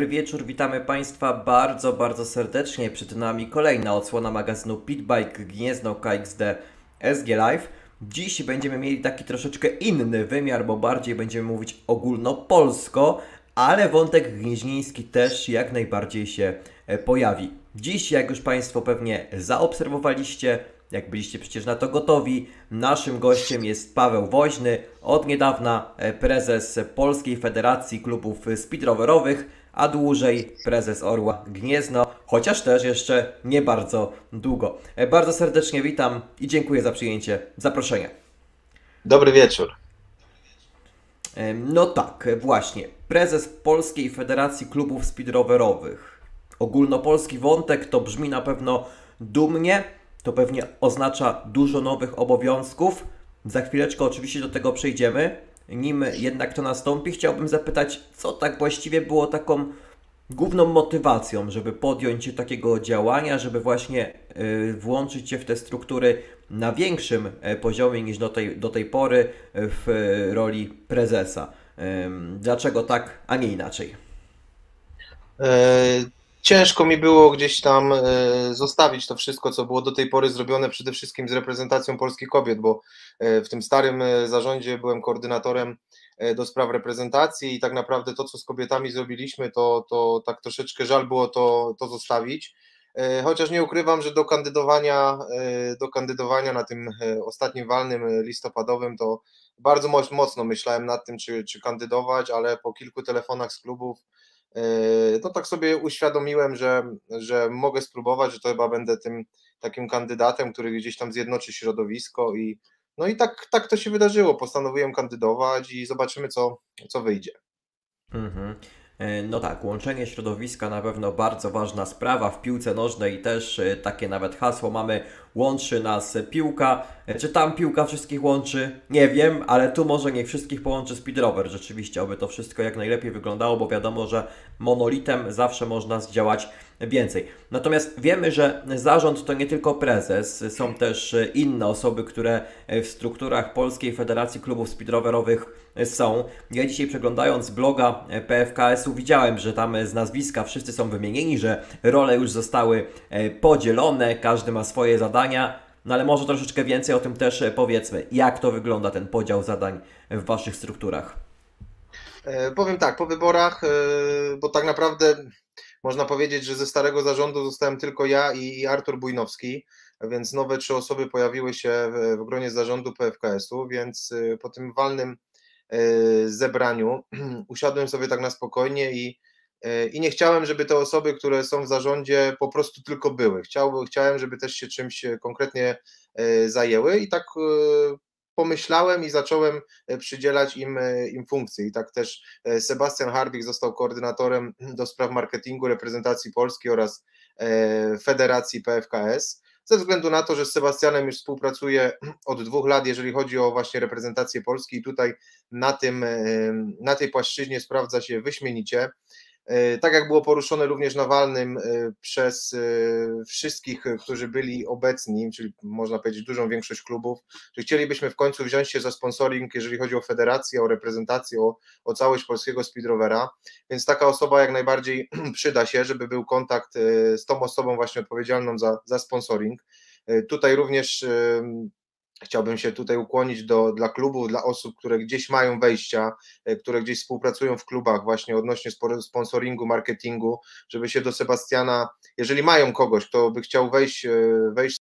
dobry wieczór, witamy Państwa bardzo, bardzo serdecznie. Przed nami kolejna odsłona magazynu Pitbike Gniezno KXD SG Live. Dziś będziemy mieli taki troszeczkę inny wymiar, bo bardziej będziemy mówić ogólnopolsko, ale wątek gnieźnieński też jak najbardziej się e, pojawi. Dziś, jak już Państwo pewnie zaobserwowaliście, jak byliście przecież na to gotowi, naszym gościem jest Paweł Woźny, od niedawna e, prezes Polskiej Federacji Klubów Speedrowerowych, a dłużej prezes Orła Gniezno, chociaż też jeszcze nie bardzo długo. E, bardzo serdecznie witam i dziękuję za przyjęcie zaproszenia. Dobry wieczór. E, no tak, właśnie. Prezes Polskiej Federacji Klubów Speedrowerowych. Ogólnopolski wątek to brzmi na pewno dumnie, to pewnie oznacza dużo nowych obowiązków. Za chwileczkę oczywiście do tego przejdziemy. Nim jednak to nastąpi, chciałbym zapytać, co tak właściwie było taką główną motywacją, żeby podjąć takiego działania, żeby właśnie y, włączyć się w te struktury na większym y, poziomie niż do tej, do tej pory y, w roli prezesa. Dlaczego tak, a nie inaczej? Ciężko mi było gdzieś tam e, zostawić to wszystko, co było do tej pory zrobione, przede wszystkim z reprezentacją polskich kobiet, bo e, w tym starym e, zarządzie byłem koordynatorem do spraw reprezentacji i tak naprawdę to, co z kobietami zrobiliśmy, to, to tak troszeczkę żal było to, to zostawić. Chociaż nie ukrywam, że do kandydowania, do kandydowania na tym ostatnim walnym listopadowym to bardzo mocno myślałem nad tym, czy, czy kandydować, ale po kilku telefonach z klubów to tak sobie uświadomiłem, że, że mogę spróbować, że to chyba będę tym takim kandydatem, który gdzieś tam zjednoczy środowisko i no i tak, tak to się wydarzyło. Postanowiłem kandydować i zobaczymy, co, co wyjdzie. Mhm. E, no tak, łączenie środowiska na pewno bardzo ważna sprawa. W piłce nożnej też e, takie nawet hasło mamy: łączy nas piłka. Czy tam piłka wszystkich łączy? Nie wiem, ale tu może nie wszystkich połączy speedrower. Rzeczywiście, aby to wszystko jak najlepiej wyglądało, bo wiadomo, że monolitem zawsze można zdziałać więcej. Natomiast wiemy, że zarząd to nie tylko prezes, są też inne osoby, które w strukturach Polskiej Federacji Klubów Speedrowerowych są. Ja dzisiaj przeglądając bloga PFKS-u widziałem, że tam z nazwiska wszyscy są wymienieni, że role już zostały podzielone, każdy ma swoje zadania. No ale może troszeczkę więcej o tym też e, powiedzmy. Jak to wygląda ten podział zadań w Waszych strukturach? E, powiem tak, po wyborach, bo tak naprawdę można powiedzieć, że ze starego zarządu zostałem tylko ja i Artur Bujnowski, więc nowe trzy osoby pojawiły się w gronie zarządu PFKS-u, więc po tym walnym E, zebraniu. Usiadłem sobie tak na spokojnie i, e, i nie chciałem, żeby te osoby, które są w zarządzie, po prostu tylko były. Chciałbym, chciałem, żeby też się czymś konkretnie e, zajęły i tak pomyślałem i zacząłem przydzielać im, im funkcje. I tak też Sebastian Harbik został koordynatorem do spraw marketingu reprezentacji Polski oraz Federacji PFKS ze względu na to, że z Sebastianem już współpracuję od dwóch lat, jeżeli chodzi o właśnie reprezentację Polski i tutaj na, tym, na tej płaszczyźnie sprawdza się wyśmienicie. E, tak jak było poruszone również na walnym e, przez e, wszystkich, którzy byli obecni, czyli można powiedzieć dużą większość klubów, że chcielibyśmy w końcu wziąć się za sponsoring, jeżeli chodzi o federację, o reprezentację, o, o całość polskiego speedrovera, więc taka osoba jak najbardziej przyda się, żeby był kontakt z tą osobą właśnie odpowiedzialną za, za sponsoring. Tutaj również Chciałbym się tutaj ukłonić do, dla klubów, dla osób, które gdzieś mają wejścia, e, które gdzieś współpracują w klubach właśnie odnośnie sponsoringu, marketingu, żeby się do Sebastiana, jeżeli mają kogoś, kto by chciał wejść, e, wejść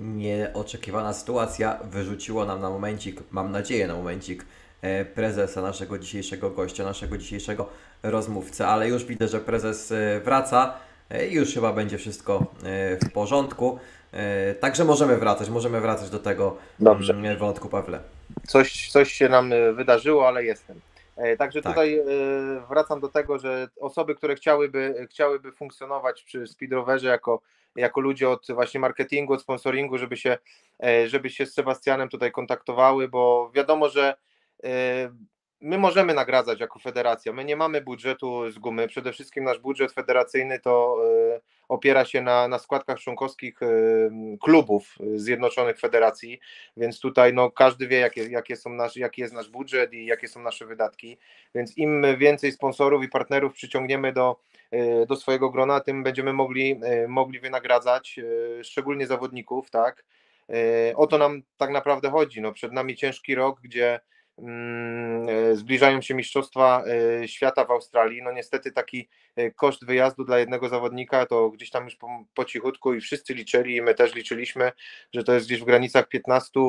Nieoczekiwana sytuacja wyrzuciła nam na momencik, mam nadzieję na momencik, e, prezesa naszego dzisiejszego gościa, naszego dzisiejszego rozmówcy, ale już widzę, że prezes wraca. E, i już chyba będzie wszystko e, w porządku. E, także możemy wracać, możemy wracać do tego Dobrze. Mm, wątku, Pawle. Coś, coś się nam wydarzyło, ale jestem. Także tak. tutaj wracam do tego, że osoby, które chciałyby, chciałyby funkcjonować przy speedrowerze jako, jako ludzie od właśnie marketingu, od sponsoringu, żeby się, żeby się z Sebastianem tutaj kontaktowały, bo wiadomo, że my możemy nagradzać jako federacja. My nie mamy budżetu z gumy. Przede wszystkim nasz budżet federacyjny to e, opiera się na, na składkach członkowskich e, klubów Zjednoczonych Federacji, więc tutaj no, każdy wie, jakie, jakie są nasz, jaki jest nasz budżet i jakie są nasze wydatki. Więc im więcej sponsorów i partnerów przyciągniemy do, e, do swojego grona, tym będziemy mogli, mogli wynagradzać, szczególnie zawodników, tak. O to nam tak naprawdę chodzi. No, przed nami ciężki rok, gdzie zbliżają się Mistrzostwa e, Świata w Australii. No niestety taki e, koszt wyjazdu dla jednego zawodnika to gdzieś tam już po, po cichutku i wszyscy liczyli i my też liczyliśmy, że to jest gdzieś w granicach 15,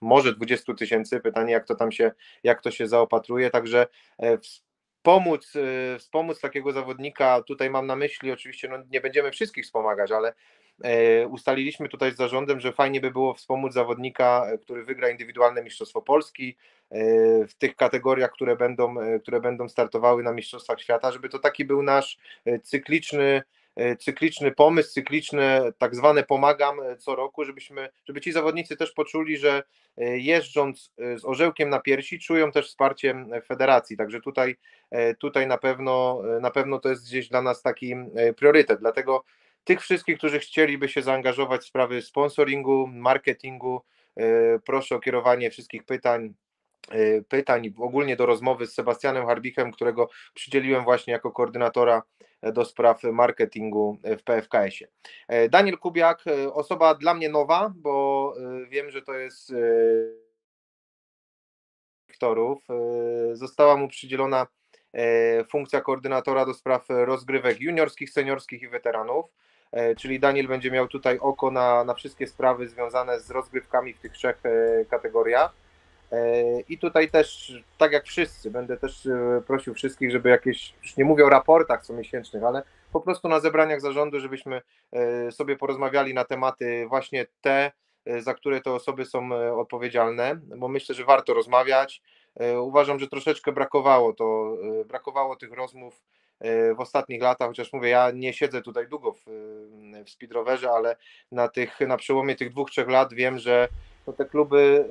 może 20 tysięcy. Pytanie jak to tam się, jak to się zaopatruje, także pomóc, wspomóc takiego zawodnika, tutaj mam na myśli, oczywiście no nie będziemy wszystkich wspomagać, ale ustaliliśmy tutaj z zarządem, że fajnie by było wspomóc zawodnika, który wygra indywidualne Mistrzostwo Polski, w tych kategoriach, które będą, e, które będą startowały na Mistrzostwach Świata, żeby to taki był nasz e, cykliczny, e, cykliczny pomysł, cykliczne tak zwane pomagam co roku, żebyśmy, żeby ci zawodnicy też poczuli, że jeżdżąc z orzełkiem na piersi czują też wsparcie federacji, także tutaj, tutaj na, pewno, na pewno to jest gdzieś dla nas taki priorytet, dlatego tych wszystkich, którzy chcieliby się zaangażować w sprawy sponsoringu, marketingu, proszę o kierowanie wszystkich pytań Y, pytań, ogólnie do rozmowy z Sebastianem Harbichem, którego przydzieliłem właśnie jako koordynatora e, do spraw marketingu w PFKS-ie. E, Daniel Kubiak, e, osoba dla mnie nowa, bo wiem, że to jest aktorów. Została mu przydzielona funkcja koordynatora do spraw rozgrywek juniorskich, seniorskich i weteranów. Czyli Daniel będzie miał tutaj oko na, na wszystkie sprawy związane z rozgrywkami w tych trzech kategoriach. E, I tutaj też, tak jak wszyscy, będę też e, prosił wszystkich, żeby jakieś, już nie mówię o raportach comiesięcznych, ale po prostu na zebraniach zarządu, żebyśmy e, sobie porozmawiali na tematy właśnie te, za które te osoby są odpowiedzialne, bo myślę, że warto rozmawiać. Uważam, że troszeczkę brakowało to, brakowało tych rozmów w ostatnich latach, chociaż mówię, ja nie siedzę tutaj długo w, w speedrowerze, ale na, tych, na przełomie tych dwóch, trzech lat wiem, że te kluby,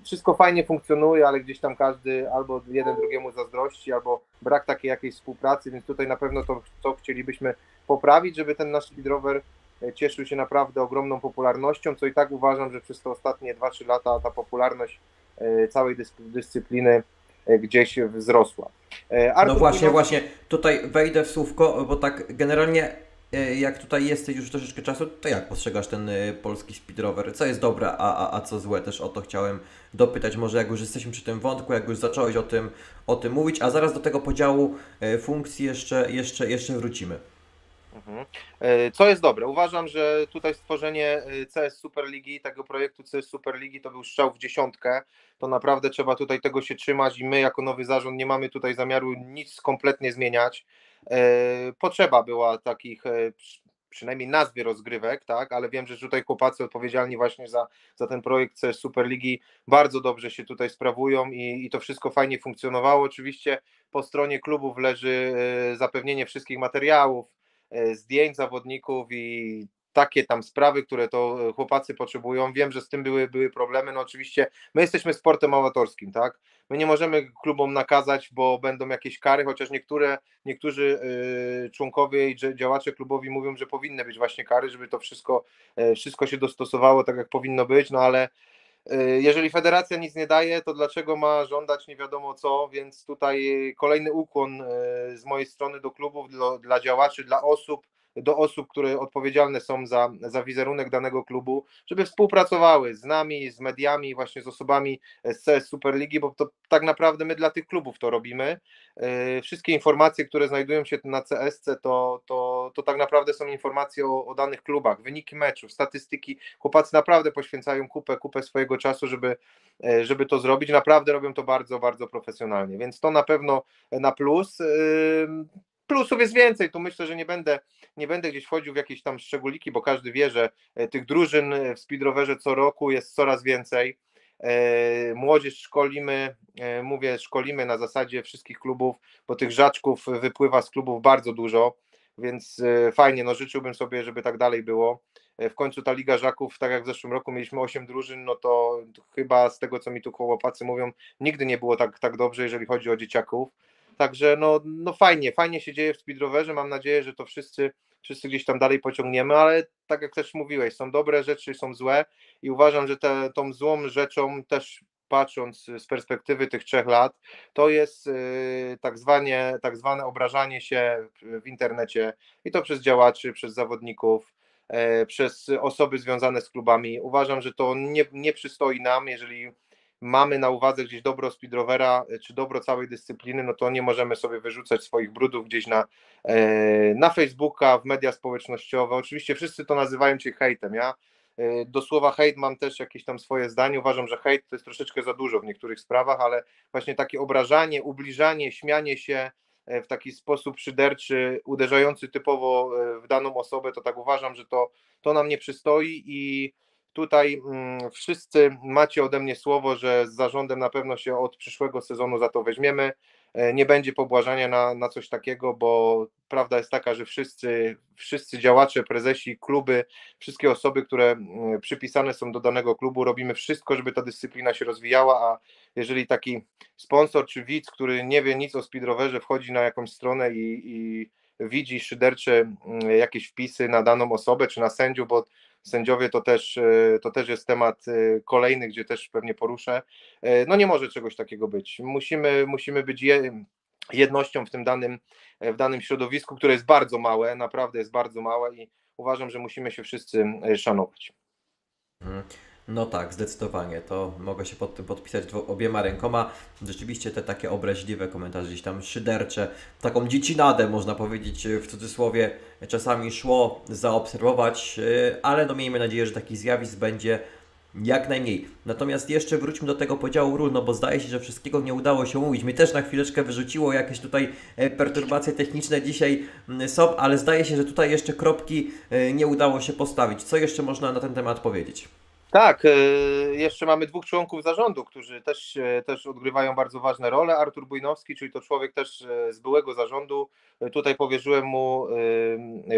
y, wszystko fajnie funkcjonuje, ale gdzieś tam każdy albo jeden drugiemu zazdrości, albo brak takiej jakiejś współpracy, więc tutaj na pewno to, to chcielibyśmy poprawić, żeby ten nasz speedrower e, cieszył się naprawdę ogromną popularnością, co i tak uważam, że przez te ostatnie 2-3 lata ta popularność e, całej dyscypliny gdzieś wzrosła. Artur no właśnie, właśnie, tutaj wejdę w słówko, bo tak generalnie E, jak tutaj jesteś już troszeczkę czasu, to jak postrzegasz ten e, polski speedrower? Co jest dobre, a, a, a co złe? Też o to chciałem dopytać. Może jak już jesteśmy przy tym wątku, jak już zacząłeś o tym, o tym mówić, a zaraz do tego podziału e, funkcji jeszcze, jeszcze, jeszcze wrócimy. Mhm. Co jest dobre? Uważam, że tutaj stworzenie CS Superligi, tego projektu CS Superligi to był strzał w dziesiątkę. To naprawdę trzeba tutaj tego się trzymać i my jako nowy zarząd nie mamy tutaj zamiaru nic kompletnie zmieniać. E, potrzeba była takich e, przynajmniej nazwy rozgrywek, tak, ale wiem, że tutaj chłopacy odpowiedzialni właśnie za, za ten projekt Superligi bardzo dobrze się tutaj sprawują i, i to wszystko fajnie funkcjonowało. Oczywiście po stronie klubów leży e, zapewnienie wszystkich materiałów, zdjęć zawodników i takie tam sprawy, które to chłopacy potrzebują. Wiem, że z tym były, były problemy. No oczywiście my jesteśmy sportem amatorskim, tak? My nie możemy klubom nakazać, bo będą jakieś kary, chociaż niektóre, niektórzy y, członkowie i działacze klubowi mówią, że powinny być właśnie kary, żeby to wszystko, wszystko się dostosowało tak, jak powinno być, no ale jeżeli federacja nic nie daje, to dlaczego ma żądać nie wiadomo co, więc tutaj kolejny ukłon z mojej strony do klubów, dla, dla działaczy, dla osób, do osób, które odpowiedzialne są za, za wizerunek danego klubu, żeby współpracowały z nami, z mediami, właśnie z osobami z CS Superligi, bo to tak naprawdę my dla tych klubów to robimy. E, wszystkie informacje, które znajdują się na CSC, to, to, to tak naprawdę są informacje o, o danych klubach, wyniki meczów, statystyki. Chłopacy naprawdę poświęcają kupę, kupę swojego czasu, żeby, e, żeby to zrobić. Naprawdę robią to bardzo, bardzo profesjonalnie, więc to na pewno na plus. Plusów jest więcej, tu myślę, że nie będę, nie będę gdzieś wchodził w jakieś tam szczególiki, bo każdy wie, że e, tych drużyn w speedrowerze co roku jest coraz więcej. E, młodzież szkolimy, e, mówię, szkolimy na zasadzie wszystkich klubów, bo tych żaczków wypływa z klubów bardzo dużo, więc fajnie, no życzyłbym sobie, żeby tak dalej było. w końcu ta Liga Żaków, tak jak w zeszłym roku mieliśmy 8 drużyn, no to chyba z tego, co mi tu chłopacy mówią, nigdy nie było tak, tak dobrze, jeżeli chodzi o dzieciaków. Także no, no fajnie, fajnie się dzieje w speedrowerze. Mam nadzieję, że to wszyscy, wszyscy gdzieś tam dalej pociągniemy, ale tak jak też mówiłeś, są dobre rzeczy, są złe i uważam, że te, tą złą rzeczą też patrząc z perspektywy tych trzech lat, to jest y, tak, zwanie, tak zwane obrażanie się w internecie i to przez działaczy, przez zawodników, e, przez osoby związane z klubami. Uważam, że to nie, nie przystoi nam, jeżeli mamy na uwadze gdzieś dobro speedrovera, e, czy dobro całej dyscypliny, no to nie możemy sobie wyrzucać swoich brudów gdzieś na, e, na Facebooka, w media społecznościowe. Oczywiście wszyscy to nazywają cię hejtem. Ja e, do słowa hejt mam też jakieś tam swoje zdanie. Uważam, że hejt to jest troszeczkę za dużo w niektórych sprawach, ale właśnie takie obrażanie, ubliżanie, śmianie się w taki sposób szyderczy, uderzający typowo w daną osobę, to tak uważam, że to, to nam nie przystoi i Tutaj mm, wszyscy macie ode mnie słowo, że z zarządem na pewno się od przyszłego sezonu za to weźmiemy. E, nie będzie pobłażania na, na coś takiego, bo prawda jest taka, że wszyscy, wszyscy działacze, prezesi, kluby, wszystkie osoby, które mm, przypisane są do danego klubu, robimy wszystko, żeby ta dyscyplina się rozwijała, a jeżeli taki sponsor czy widz, który nie wie nic o speedrowerze, wchodzi na jakąś stronę i, i widzi szydercze mm, jakieś wpisy na daną osobę czy na sędziów, bo sędziowie to też, e, to też jest temat e, kolejny, gdzie też pewnie poruszę. E, no nie może czegoś takiego być. Musimy, musimy być jednością w tym danym, w danym środowisku, które jest bardzo małe, naprawdę jest bardzo małe i uważam, że musimy się wszyscy szanować. Mhm. No tak, zdecydowanie. To mogę się pod tym podpisać obiema rękoma. Rzeczywiście te takie obraźliwe komentarze, gdzieś tam szydercze, taką dziecinadę można powiedzieć w cudzysłowie, czasami szło zaobserwować, y, ale no miejmy nadzieję, że takich zjawisk będzie jak najmniej. Natomiast jeszcze wróćmy do tego podziału ról, no bo zdaje się, że wszystkiego nie udało się mówić. Mi też na chwileczkę wyrzuciło jakieś tutaj e, perturbacje techniczne dzisiaj są, ale zdaje się, że tutaj jeszcze kropki e, nie udało się postawić. Co jeszcze można na ten temat powiedzieć? Tak, e, jeszcze mamy dwóch członków zarządu, którzy też, e, też odgrywają bardzo ważne role. Artur Bujnowski, czyli to człowiek też e, z byłego zarządu. Tutaj powierzyłem mu,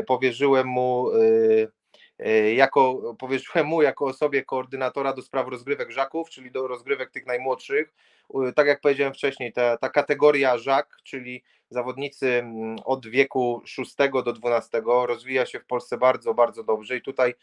powierzyłem mu jako, powierzyłem mu jako osobie koordynatora do spraw rozgrywek żaków, czyli do rozgrywek tych najmłodszych. Tak jak powiedziałem wcześniej, ta, ta kategoria żak, czyli zawodnicy od wieku 6 do 12 rozwija się w Polsce bardzo, bardzo dobrze i tutaj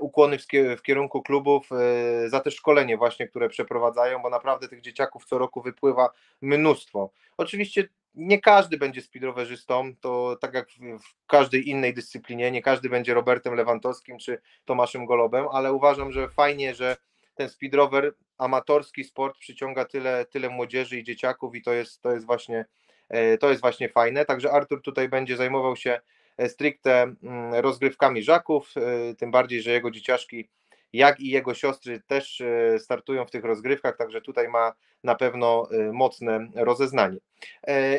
ukłony w kierunku klubów e, za te szkolenie właśnie, które przeprowadzają, bo naprawdę tych dzieciaków co roku wypływa mnóstwo. Oczywiście nie każdy będzie speedrowerzystą, to tak jak w każdej innej dyscyplinie, nie każdy będzie Robertem Lewandowskim czy Tomaszem Golobem, ale uważam, że fajnie, że ten speedrower, amatorski sport przyciąga tyle, tyle młodzieży i dzieciaków i to jest, to jest właśnie e, to jest właśnie fajne. Także Artur tutaj będzie zajmował się E, stricte mm, rozgrywkami Żaków, e, tym bardziej, że jego dzieciaszki, jak i jego siostry też e, startują w tych rozgrywkach, także tutaj ma na pewno mocne rozeznanie.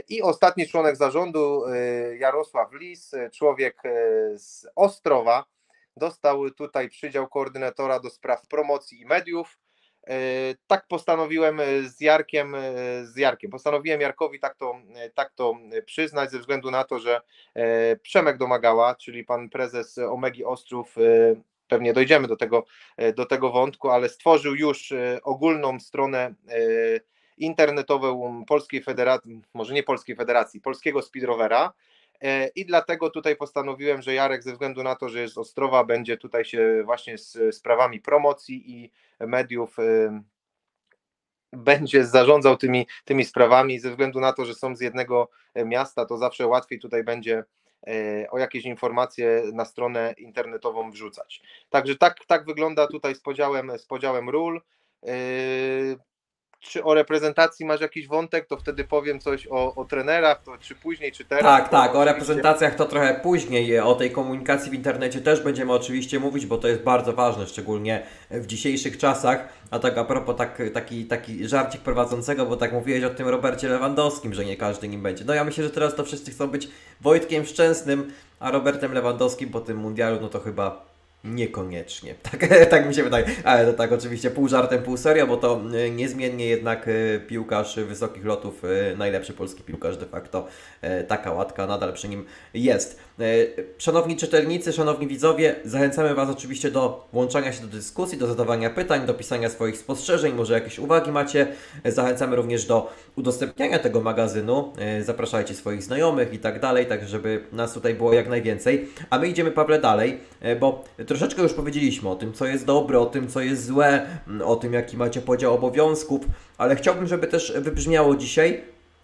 I ostatni członek zarządu, Jarosław Lis, człowiek z Ostrowa, dostał tutaj przydział koordynatora do spraw promocji i mediów. E, tak postanowiłem e, z Jarkiem, e, z Jarkiem, postanowiłem Jarkowi tak to, tak to przyznać ze względu na to, że Przemek Domagała, czyli pan prezes Omegi Ostrów, pewnie dojdziemy do tego, do tego wątku, ale stworzył już ogólną stronę internetową Polskiej Federacji, może nie Polskiej Federacji, Polskiego Speedrovera, E, i dlatego tutaj postanowiłem, że Jarek ze względu na to, że jest Ostrowa, będzie tutaj się właśnie z sprawami promocji i mediów będzie zarządzał tymi, tymi sprawami. Ze względu na to, że są z jednego e, miasta, to zawsze łatwiej tutaj będzie e, o jakieś informacje na stronę internetową wrzucać. Także tak, tak wygląda tutaj z podziałem, z podziałem ról czy o reprezentacji masz jakiś wątek, to wtedy powiem coś o, o trenerach, to czy później, czy teraz. Tak, tak, o reprezentacjach to trochę później, o tej komunikacji w internecie też będziemy oczywiście mówić, bo to jest bardzo ważne, szczególnie w dzisiejszych czasach. A tak a propos tak, taki, taki żarcik prowadzącego, bo tak mówiłeś o tym Robercie Lewandowskim, że nie każdy nim będzie. No ja myślę, że teraz to wszyscy chcą być Wojtkiem Szczęsnym, a Robertem Lewandowskim po tym mundialu, no to chyba Niekoniecznie. Tak, tak mi się wydaje. Ale to tak oczywiście pół żartem, pół serio, bo to y, niezmiennie jednak y, piłkarz wysokich lotów, y, najlepszy polski piłkarz de facto. Taka łatka nadal przy nim jest. Szanowni czytelnicy, szanowni widzowie, zachęcamy Was oczywiście do włączania się do dyskusji, do zadawania pytań, do pisania swoich spostrzeżeń, może jakieś uwagi macie. Zachęcamy również do udostępniania tego magazynu. Zapraszajcie swoich znajomych i tak dalej, tak żeby nas tutaj było jak najwięcej. A my idziemy, Pawle, dalej, bo troszeczkę już powiedzieliśmy o tym, co jest dobre, o tym, co jest złe, o tym, jaki macie podział obowiązków, ale chciałbym, żeby też wybrzmiało dzisiaj,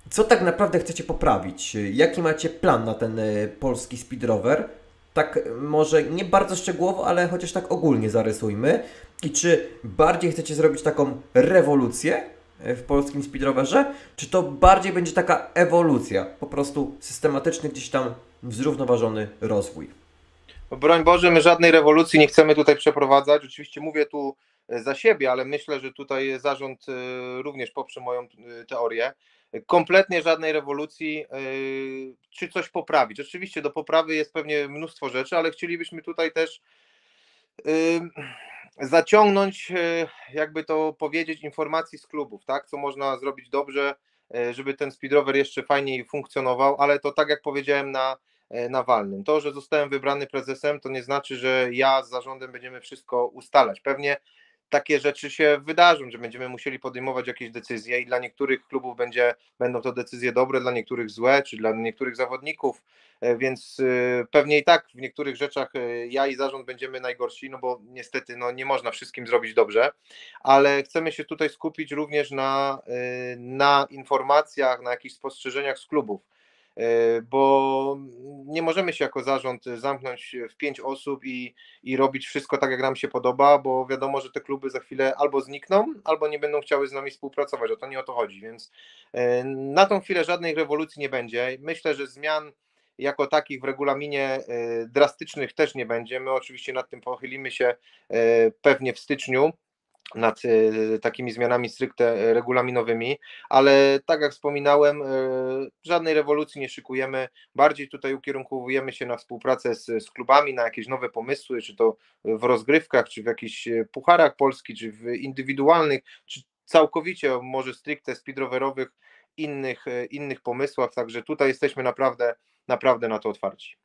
co tak naprawdę chcecie poprawić? Jaki macie plan na ten e, polski speed rower? Tak może nie bardzo szczegółowo, ale chociaż tak ogólnie zarysujmy. I czy bardziej chcecie zrobić taką rewolucję e, w polskim speedrowerze, czy to bardziej będzie taka ewolucja, po prostu systematyczny gdzieś tam zrównoważony rozwój? Broń Boże, my żadnej rewolucji nie chcemy tutaj przeprowadzać. Oczywiście mówię tu e, za siebie, ale myślę, że tutaj zarząd również poprze moją teorię kompletnie żadnej rewolucji, yy, czy coś poprawić. Oczywiście do poprawy jest pewnie mnóstwo rzeczy, ale chcielibyśmy tutaj też yy, zaciągnąć, yy, jakby to powiedzieć, informacji z klubów, tak, co można zrobić dobrze, żeby ten speedrower jeszcze fajniej funkcjonował, ale to tak jak powiedziałem na, na walnym. To, że zostałem wybrany prezesem, to nie znaczy, że ja z zarządem będziemy wszystko ustalać. Pewnie takie rzeczy się wydarzą, że będziemy musieli podejmować jakieś decyzje i dla niektórych klubów będzie, będą to decyzje dobre, dla niektórych złe, czy dla niektórych zawodników, e, więc e, pewnie i tak w niektórych rzeczach e, ja i zarząd będziemy najgorsi, no bo niestety no, nie można wszystkim zrobić dobrze, ale chcemy się tutaj skupić również na, na informacjach, na jakichś spostrzeżeniach z klubów. Bo możemy się jako zarząd zamknąć w pięć osób i, i robić wszystko tak, jak nam się podoba, bo wiadomo, że te kluby za chwilę albo znikną, albo nie będą chciały z nami współpracować, o to nie o to chodzi, więc e, na tą chwilę żadnej rewolucji nie będzie. Myślę, że zmian jako takich w regulaminie drastycznych też nie będzie. My oczywiście nad tym pochylimy się pewnie w styczniu nad e, takimi zmianami stricte regulaminowymi, ale tak jak wspominałem, e, żadnej rewolucji nie szykujemy, bardziej tutaj ukierunkowujemy się na współpracę z, z klubami, na jakieś nowe pomysły, czy to w rozgrywkach, czy w jakichś e, pucharach polskich, czy w indywidualnych, czy całkowicie może stricte speedrowerowych innych, innych pomysłach, także tutaj jesteśmy naprawdę, naprawdę na to otwarci.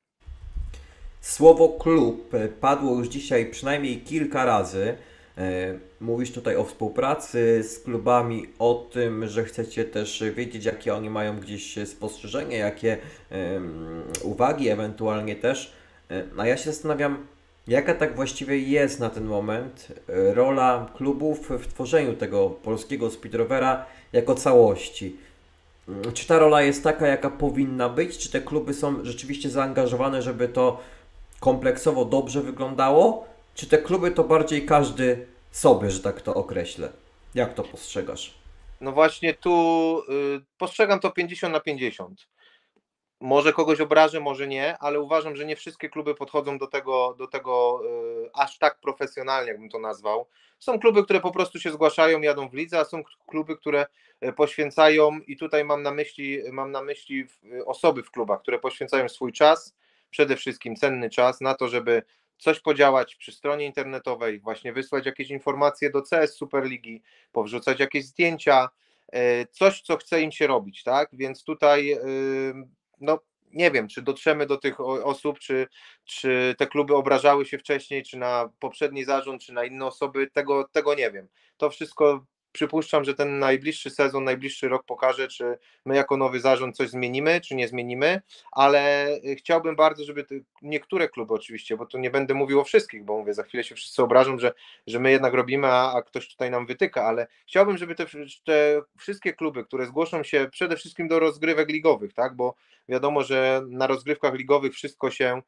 Słowo klub padło już dzisiaj przynajmniej kilka razy. E, mówisz tutaj o współpracy z klubami, o tym, że chcecie też wiedzieć, jakie oni mają gdzieś spostrzeżenia, jakie uwagi ewentualnie też. E, a ja się zastanawiam, jaka tak właściwie jest na ten moment e, rola klubów w tworzeniu tego polskiego speedrovera jako całości. Mm, czy ta rola jest taka, jaka powinna być? Czy te kluby są rzeczywiście zaangażowane, żeby to kompleksowo dobrze wyglądało? Czy te kluby to bardziej każdy sobie, że tak to określę? Jak to postrzegasz? No właśnie tu y, postrzegam to 50 na 50. Może kogoś obrażę, może nie, ale uważam, że nie wszystkie kluby podchodzą do tego, do tego y, aż tak profesjonalnie, jakbym to nazwał. Są kluby, które po prostu się zgłaszają, jadą w lidze, a są kluby, które y, poświęcają i tutaj mam na myśli, mam na myśli osoby w klubach, które poświęcają swój czas, przede wszystkim cenny czas na to, żeby coś podziałać przy stronie internetowej, właśnie wysłać jakieś informacje do CS Superligi, powrzucać jakieś zdjęcia, e, coś, co chce im się robić, tak? Więc tutaj, no nie wiem, czy dotrzemy do tych osób, czy, czy te kluby obrażały się wcześniej, czy na poprzedni zarząd, czy na inne osoby, tego, tego nie wiem. To wszystko przypuszczam, że ten najbliższy sezon, najbliższy rok pokaże, czy my jako nowy zarząd coś zmienimy, czy nie zmienimy, ale y, chciałbym bardzo, żeby niektóre kluby oczywiście, bo tu nie będę mówił o wszystkich, bo mówię, za chwilę się wszyscy obrażą, że, że my jednak robimy, a, a ktoś tutaj nam wytyka, ale chciałbym, żeby te, te wszystkie kluby, które zgłoszą się przede wszystkim do rozgrywek ligowych, tak, bo wiadomo, że na rozgrywkach ligowych wszystko się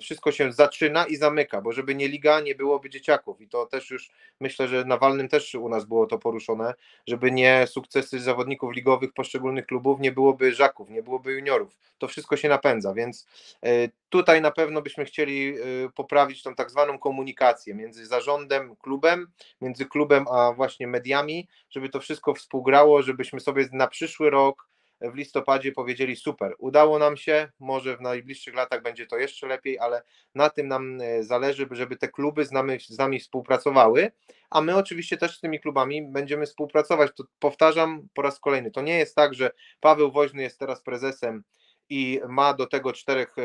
wszystko się zaczyna i zamyka, bo żeby nie liga, nie byłoby dzieciaków. I to też już myślę, że na walnym też u nas było to poruszone, żeby nie sukcesy zawodników ligowych poszczególnych klubów, nie byłoby żaków, nie byłoby juniorów, to wszystko się napędza, więc e, tutaj na pewno byśmy chcieli e, poprawić tą tak zwaną komunikację między zarządem, klubem, między klubem a właśnie mediami, żeby to wszystko współgrało, żebyśmy sobie na przyszły rok w listopadzie powiedzieli super, udało nam się, może w najbliższych latach będzie to jeszcze lepiej, ale na tym nam e, zależy, żeby te kluby z nami, z nami współpracowały, a my oczywiście też z tymi klubami będziemy współpracować. To powtarzam po raz kolejny, to nie jest tak, że Paweł Woźny jest teraz prezesem i ma do tego czterech,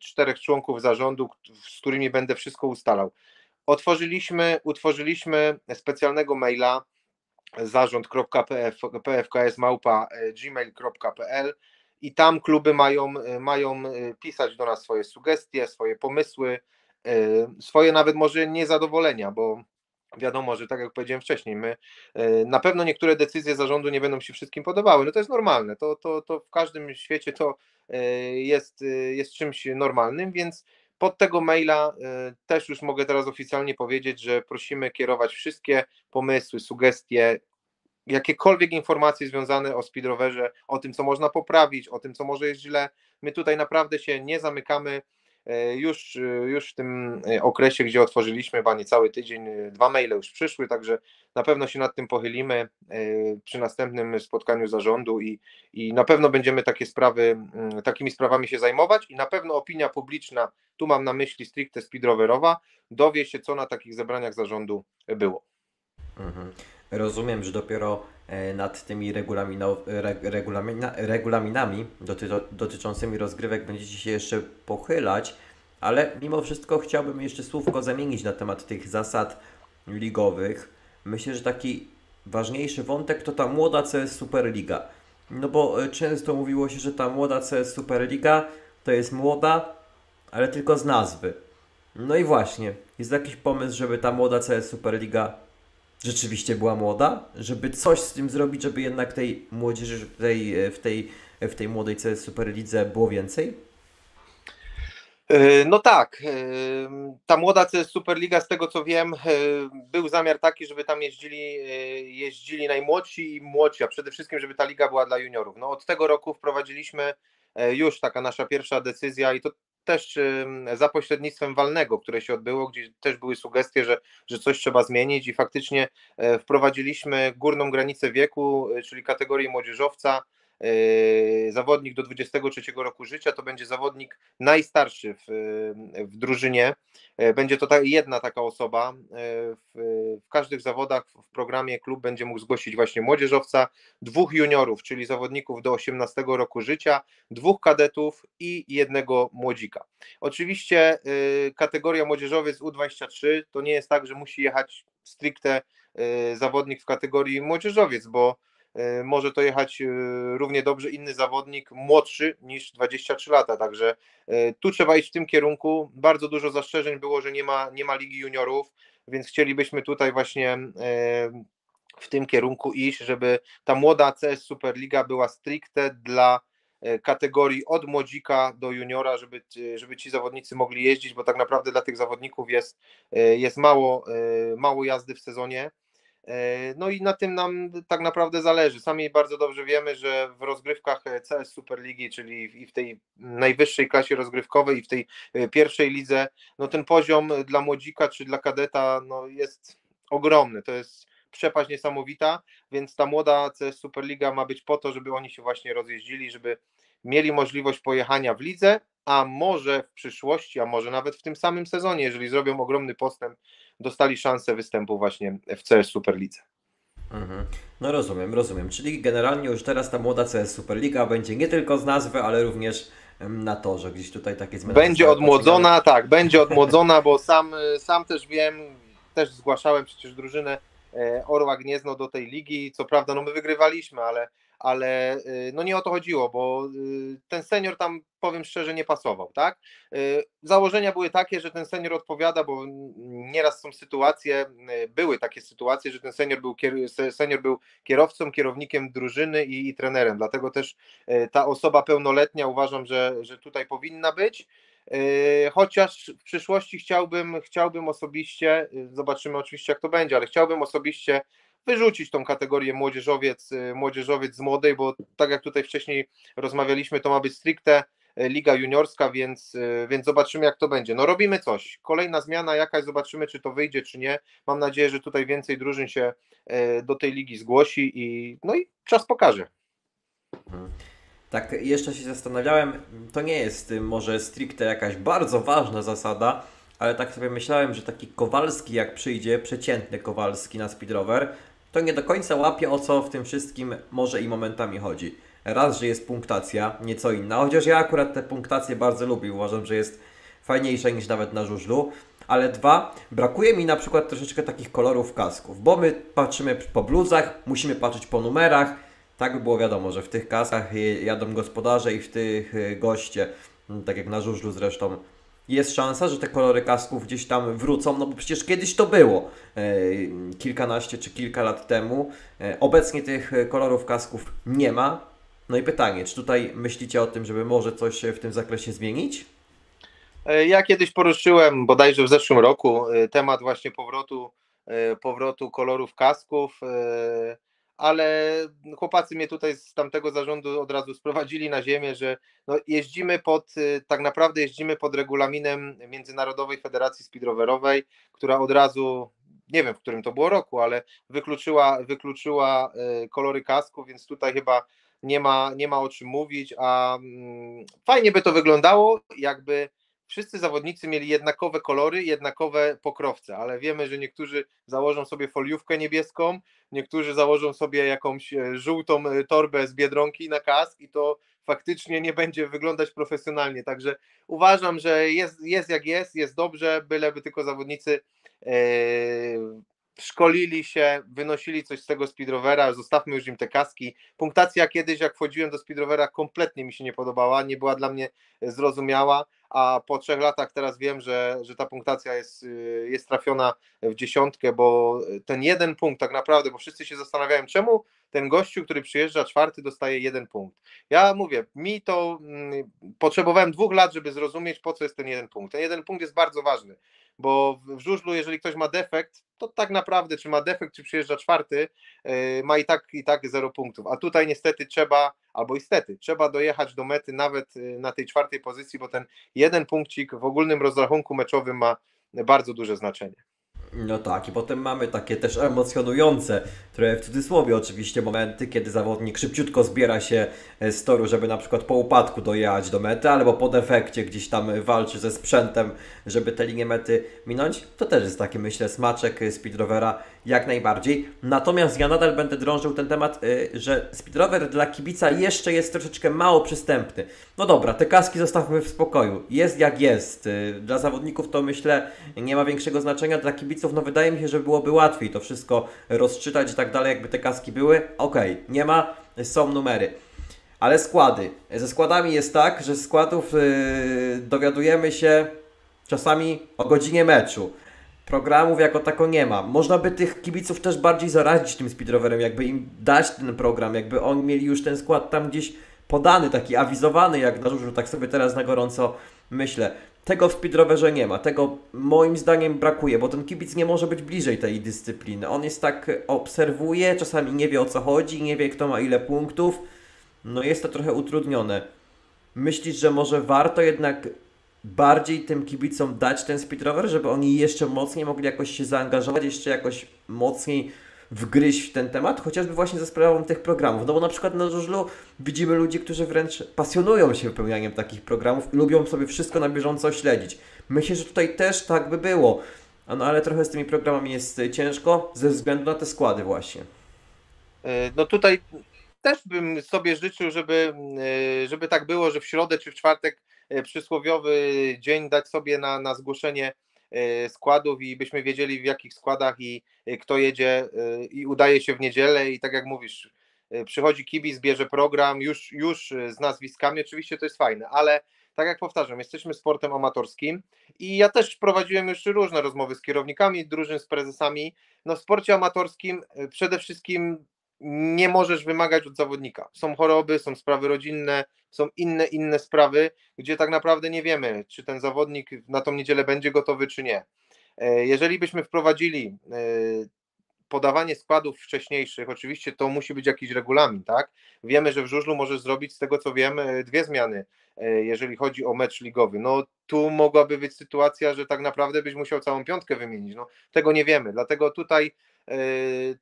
czterech członków zarządu, z którymi będę wszystko ustalał. Otworzyliśmy, utworzyliśmy specjalnego maila zarząd.pfks.gmail.pl i tam kluby mają, mają pisać do nas swoje sugestie, swoje pomysły, swoje nawet może niezadowolenia, bo wiadomo, że tak jak powiedziałem wcześniej, my na pewno niektóre decyzje zarządu nie będą się wszystkim podobały. No to jest normalne, to, to, to w każdym świecie to jest, jest czymś normalnym, więc pod tego maila też już mogę teraz oficjalnie powiedzieć, że prosimy kierować wszystkie pomysły, sugestie, jakiekolwiek informacje związane o speedrowerze, o tym, co można poprawić, o tym, co może jest źle. My tutaj naprawdę się nie zamykamy. E, już, już w tym okresie, gdzie otworzyliśmy chyba cały tydzień, dwa maile już przyszły, także na pewno się nad tym pochylimy przy następnym spotkaniu zarządu i, i na pewno będziemy takie sprawy, mm, takimi sprawami się zajmować i na pewno opinia publiczna, tu mam na myśli stricte speedrowerowa, dowie się, co na takich zebraniach zarządu było. Mhm. Rozumiem, że dopiero e, nad tymi regulamina, regulaminami doty, dotyczącymi rozgrywek będziecie się jeszcze pochylać, ale mimo wszystko chciałbym jeszcze słówko zamienić na temat tych zasad ligowych. Myślę, że taki ważniejszy wątek to ta młoda CS Superliga. No bo e, często mówiło się, że ta młoda CS Superliga to jest młoda, ale tylko z nazwy. No i właśnie, jest jakiś pomysł, żeby ta młoda CS Superliga rzeczywiście była młoda, żeby coś z tym zrobić, żeby jednak tej młodzieży w tej, w tej, w tej młodej CS Superlidze było więcej? E, no tak, e, ta młoda CS Superliga, z tego co wiem, e, był zamiar taki, żeby tam jeździli, jeździli najmłodsi i młodsi, a przede wszystkim, żeby ta liga była dla juniorów. No od tego roku wprowadziliśmy już taka nasza pierwsza decyzja i to też za pośrednictwem walnego, które się odbyło, gdzie też były sugestie, że, że coś trzeba zmienić i faktycznie e, wprowadziliśmy górną granicę wieku, e, czyli kategorię młodzieżowca, zawodnik do 23 roku życia to będzie zawodnik najstarszy w, w drużynie. Będzie to ta jedna taka osoba. W, w każdych zawodach w programie klub będzie mógł zgłosić właśnie młodzieżowca, dwóch juniorów, czyli zawodników do 18 roku życia, dwóch kadetów i jednego młodzika. Oczywiście kategoria młodzieżowiec U23 to nie jest tak, że musi jechać stricte zawodnik w kategorii młodzieżowiec, bo może to jechać e, równie dobrze inny zawodnik młodszy niż 23 lata, także e, tu trzeba iść w tym kierunku. Bardzo dużo zastrzeżeń było, że nie ma, nie ma ligi juniorów, więc chcielibyśmy tutaj właśnie w tym kierunku iść, żeby ta młoda CS Superliga była stricte dla kategorii od młodzika do juniora, żeby, żeby ci zawodnicy mogli jeździć, bo tak naprawdę dla tych zawodników jest, jest mało, mało jazdy w sezonie. E, no i na tym nam tak naprawdę zależy. Sami bardzo dobrze wiemy, że w rozgrywkach CS Superligi, czyli i w tej najwyższej klasie rozgrywkowej i w tej e, pierwszej lidze, no ten poziom dla młodzika czy dla kadeta no jest ogromny. To jest przepaść niesamowita, więc ta młoda CS Superliga ma być po to, żeby oni się właśnie rozjeździli, żeby mieli możliwość pojechania w lidze, a może w przyszłości, a może nawet w tym samym sezonie, jeżeli zrobią ogromny postęp, dostali szansę występu właśnie w CS Superlidze. Mhm. No rozumiem, rozumiem. Czyli generalnie już teraz ta młoda CS Superliga będzie nie tylko z nazwy, ale również na to, że gdzieś tutaj takie zmiany. Będzie odmłodzona, tak, będzie odmłodzona, bo sam, sam też wiem, też zgłaszałem przecież drużynę e, Orła Gniezno do tej ligi. Co prawda, no my wygrywaliśmy, ale ale y, no nie o to chodziło, bo y, ten senior tam, powiem szczerze, nie pasował, tak? Y, założenia były takie, że ten senior odpowiada, bo nieraz są sytuacje, były takie sytuacje, że ten senior był, senior był kierowcą, kierownikiem drużyny i, i trenerem, dlatego też ta osoba pełnoletnia uważam, że, że tutaj powinna być. Chociaż w przyszłości chciałbym, chciałbym osobiście, zobaczymy oczywiście jak to będzie, ale chciałbym osobiście wyrzucić tą kategorię młodzieżowiec, y, młodzieżowiec z młodej, bo tak jak tutaj wcześniej rozmawialiśmy, to ma być stricte y, liga juniorska, więc, y, więc zobaczymy jak to będzie. No robimy coś. Kolejna zmiana jakaś, zobaczymy czy to wyjdzie, czy nie. Mam nadzieję, że tutaj więcej drużyn się do tej ligi zgłosi i no i czas pokaże. Mhm. Tak, jeszcze się zastanawiałem, to nie jest może stricte jakaś bardzo ważna zasada, ale tak sobie myślałem, że taki Kowalski jak przyjdzie, przeciętny Kowalski na speedrower, to nie do końca łapie o co w tym wszystkim może i momentami chodzi. raz, że jest punktacja nieco inna, chociaż ja akurat tę punktację bardzo lubię, uważam, że jest fajniejsza niż nawet na żużlu. Ale dwa, brakuje mi na przykład troszeczkę takich kolorów kasków, bo my patrzymy po bluzach, musimy patrzeć po numerach. Tak by było wiadomo, że w tych kaskach jadą gospodarze i w tych y, goście, mm, tak jak na żużlu zresztą jest szansa, że te kolory kasków gdzieś tam wrócą, no bo przecież kiedyś to było, e, kilkanaście czy kilka lat temu. E, obecnie tych kolorów kasków nie ma. No i pytanie, czy tutaj myślicie o tym, żeby może coś w tym zakresie zmienić? E, ja kiedyś poruszyłem, bodajże w zeszłym roku, temat właśnie powrotu, powrotu kolorów kasków ale chłopacy mnie tutaj z tamtego zarządu od razu sprowadzili na ziemię, że no jeździmy pod, y, tak naprawdę jeździmy pod regulaminem Międzynarodowej Federacji Speedrowerowej, która od razu, nie wiem w którym to było roku, ale wykluczyła, wykluczyła y, kolory kasku, więc tutaj chyba nie ma, nie ma o czym mówić, a mm, fajnie by to wyglądało, jakby wszyscy zawodnicy mieli jednakowe kolory, jednakowe pokrowce, ale wiemy, że niektórzy założą sobie foliówkę niebieską, niektórzy założą sobie jakąś e, żółtą e, torbę z biedronki na kask i to faktycznie nie będzie wyglądać profesjonalnie. Także uważam, że jest, jest jak jest, jest dobrze, byleby tylko zawodnicy e, szkolili się, wynosili coś z tego speedrovera, zostawmy już im te kaski. Punktacja kiedyś, jak wchodziłem do speedrovera, kompletnie mi się nie podobała, nie była dla mnie zrozumiała, a po trzech latach teraz wiem, że, że ta punktacja jest, y, jest trafiona w dziesiątkę, bo ten jeden punkt tak naprawdę, bo wszyscy się zastanawiają, czemu ten gościu, który przyjeżdża czwarty, dostaje jeden punkt. Ja mówię, mi to mm, potrzebowałem dwóch lat, żeby zrozumieć, po co jest ten jeden punkt. Ten jeden punkt jest bardzo ważny, bo w żużlu, jeżeli ktoś ma defekt, to tak naprawdę, czy ma defekt, czy przyjeżdża czwarty, yy, ma i tak, i tak zero punktów. A tutaj niestety trzeba, albo niestety, trzeba dojechać do mety nawet yy, na tej czwartej pozycji, bo ten jeden punkcik w ogólnym rozrachunku meczowym ma bardzo duże znaczenie. No tak, i potem mamy takie też emocjonujące, które w cudzysłowie oczywiście momenty, kiedy zawodnik szybciutko zbiera się e, z toru, żeby na przykład po upadku dojechać do mety, albo po defekcie gdzieś tam walczy ze sprzętem, żeby te linie mety minąć. To też jest taki, myślę, smaczek speedrovera jak najbardziej. Natomiast ja nadal będę drążył ten temat, e, że speedrover dla kibica jeszcze jest troszeczkę mało przystępny. No dobra, te kaski zostawmy w spokoju. Jest jak jest. E, dla zawodników to myślę nie ma większego znaczenia, dla kibiców no wydaje mi się, że byłoby łatwiej to wszystko rozczytać i tak dalej, jakby te kaski były. Okej, okay, nie ma, są numery. Ale składy. Ze składami jest tak, że składów yy, dowiadujemy się czasami o godzinie meczu. Programów jako tako nie ma. Można by tych kibiców też bardziej zarazić tym speedrowerem, jakby im dać ten program, jakby oni mieli już ten skład tam gdzieś podany, taki awizowany, jak na żużlu, tak sobie teraz na gorąco myślę. Tego w speedrowerze nie ma. Tego moim zdaniem brakuje, bo ten kibic nie może być bliżej tej dyscypliny. On jest tak, obserwuje, czasami nie wie o co chodzi, nie wie kto ma ile punktów. No jest to trochę utrudnione. Myślisz, że może warto jednak bardziej tym kibicom dać ten speedrower, żeby oni jeszcze mocniej mogli jakoś się zaangażować, jeszcze jakoś mocniej wgryźć w ten temat, chociażby właśnie ze sprawą tych programów. No bo na przykład na żużlu widzimy ludzi, którzy wręcz pasjonują się wypełnianiem takich programów, lubią sobie wszystko na bieżąco śledzić. Myślę, że tutaj też tak by było. No ale trochę z tymi programami jest ciężko ze względu na te składy właśnie. E, no tutaj też bym sobie życzył, żeby, e, żeby tak było, że w środę czy w czwartek przysłowiowy dzień dać sobie na, na zgłoszenie E, składów i byśmy wiedzieli w jakich składach i e, kto jedzie e, i udaje się w niedzielę i tak jak mówisz, przychodzi kibic, bierze program już, już z nazwiskami, oczywiście to jest fajne, ale tak jak powtarzam, jesteśmy sportem amatorskim i ja też prowadziłem już różne rozmowy z kierownikami drużyn, z prezesami. No w sporcie amatorskim przede wszystkim nie możesz wymagać od zawodnika. Są choroby, są sprawy rodzinne, są inne, inne sprawy, gdzie tak naprawdę nie wiemy, czy ten zawodnik na tą niedzielę będzie gotowy, czy nie. E, jeżeli byśmy wprowadzili e, podawanie składów wcześniejszych, oczywiście to musi być jakiś regulamin, tak? Wiemy, że w żużlu możesz zrobić, z tego co wiem, e, dwie zmiany, jeżeli chodzi o mecz ligowy. No tu mogłaby być sytuacja, że tak naprawdę byś musiał całą piątkę wymienić. No tego nie wiemy, dlatego tutaj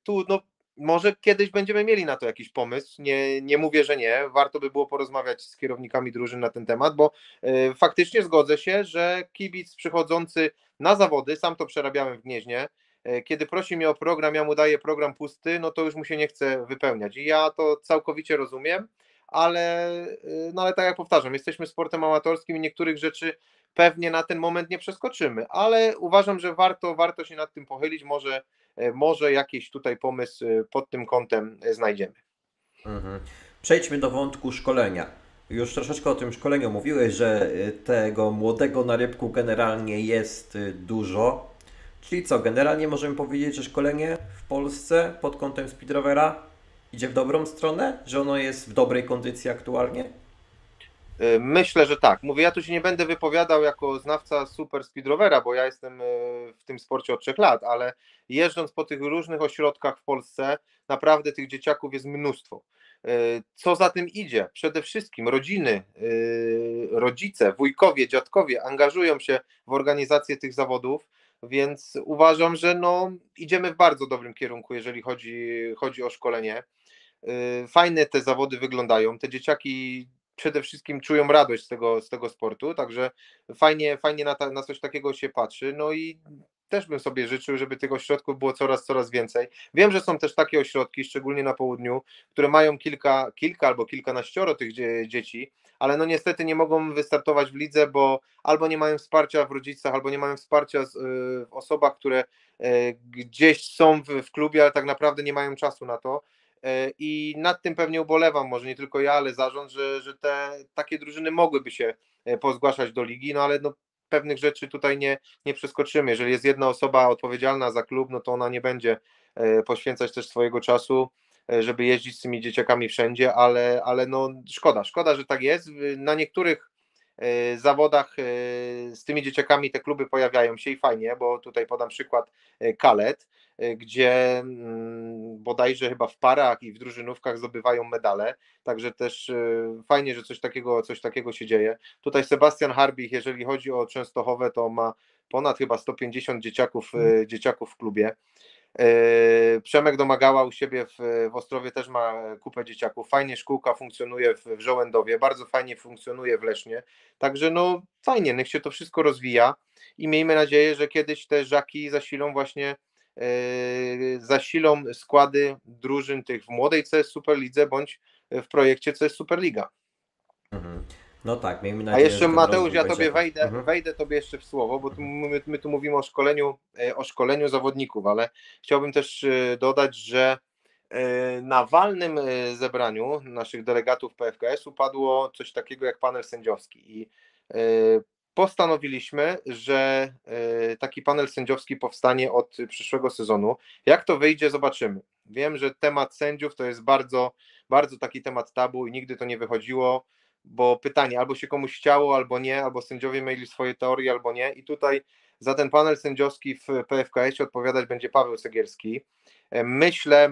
tu no, może kiedyś będziemy mieli na to jakiś pomysł. Nie, nie mówię, że nie. Warto by było porozmawiać z kierownikami drużyn na ten temat, bo y, faktycznie zgodzę się, że kibic przychodzący na zawody, sam to przerabiałem w Gnieźnie, y, kiedy prosi mnie o program, ja mu daję program pusty, no to już mu się nie chce wypełniać. I ja to całkowicie rozumiem, ale, no ale tak jak powtarzam, jesteśmy sportem amatorskim i niektórych rzeczy pewnie na ten moment nie przeskoczymy, ale uważam, że warto, warto się nad tym pochylić, może, może jakiś tutaj pomysł pod tym kątem znajdziemy. Mhm. Przejdźmy do wątku szkolenia. Już troszeczkę o tym szkoleniu mówiłeś, że tego młodego na rybku generalnie jest dużo. Czyli co, generalnie możemy powiedzieć, że szkolenie w Polsce pod kątem speedrovera idzie w dobrą stronę? Że ono jest w dobrej kondycji aktualnie? Y, myślę, że tak. Mówię, ja tu się nie będę wypowiadał jako znawca super speedrovera, bo ja jestem y, w tym sporcie od trzech lat, ale jeżdżąc po tych różnych ośrodkach w Polsce, naprawdę tych dzieciaków jest mnóstwo. Y, co za tym idzie? Przede wszystkim rodziny, rodzice, wujkowie, dziadkowie angażują się w organizację tych zawodów więc uważam, że no, idziemy w bardzo dobrym kierunku, jeżeli chodzi, chodzi o szkolenie. Fajne te zawody wyglądają. Te dzieciaki przede wszystkim czują radość z tego, z tego sportu, także fajnie, fajnie na, ta, na coś takiego się patrzy. No i też bym sobie życzył, żeby tych ośrodków było coraz, coraz więcej. Wiem, że są też takie ośrodki, szczególnie na południu, które mają kilka, kilka albo kilkanaścioro tych dzieci, ale no niestety nie mogą wystartować w lidze, bo albo nie mają wsparcia w rodzicach, albo nie mają wsparcia w osobach, które y, gdzieś są w, w klubie, ale tak naprawdę nie mają czasu na to. Y, I nad tym pewnie ubolewam, może nie tylko ja, ale zarząd, że, że te takie drużyny mogłyby się pozgłaszać do ligi, no ale no, pewnych rzeczy tutaj nie, nie przeskoczymy. Jeżeli jest jedna osoba odpowiedzialna za klub, no to ona nie będzie poświęcać też swojego czasu E, żeby jeździć z tymi dzieciakami wszędzie, ale, ale no szkoda, szkoda, że tak jest. Na niektórych e, zawodach e, z tymi dzieciakami te kluby pojawiają się i fajnie, bo tutaj podam przykład Kalet, gdzie mm, bodajże chyba w parach i w drużynówkach zdobywają medale, także też fajnie, że coś takiego, coś takiego się dzieje. Tutaj Sebastian Harbich, jeżeli chodzi o Częstochowę, to ma ponad chyba 150 dzieciaków, hmm. dzieciaków w klubie. Yy, Przemek domagała u siebie w, w Ostrowie też ma kupę dzieciaków. Fajnie szkółka funkcjonuje w, w Żołędowie, bardzo fajnie funkcjonuje w Lesznie. Także no fajnie, niech się to wszystko rozwija i miejmy nadzieję, że kiedyś te żaki zasilą właśnie yy, zasilą składy drużyn tych w młodej CS Superlidze bądź w projekcie CS Superliga. Mhm. No tak, miejmy nadzieję. A jeszcze Mateusz, ja tobie wejdę, mhm. wejdę tobie jeszcze w słowo, bo tu, my, my, tu mówimy o szkoleniu, e, o szkoleniu zawodników, ale chciałbym też e, dodać, że e, na walnym zebraniu naszych delegatów PFKS-u padło coś takiego jak panel sędziowski i postanowiliśmy, że taki panel sędziowski powstanie od przyszłego sezonu. Jak to wyjdzie, zobaczymy. Wiem, że temat sędziów to jest bardzo, bardzo taki temat tabu i nigdy to nie wychodziło bo pytanie, albo się komuś chciało, albo nie, albo sędziowie mieli swoje teorie, albo nie. I tutaj za ten panel sędziowski w PFKS odpowiadać będzie Paweł Segierski. E, myślę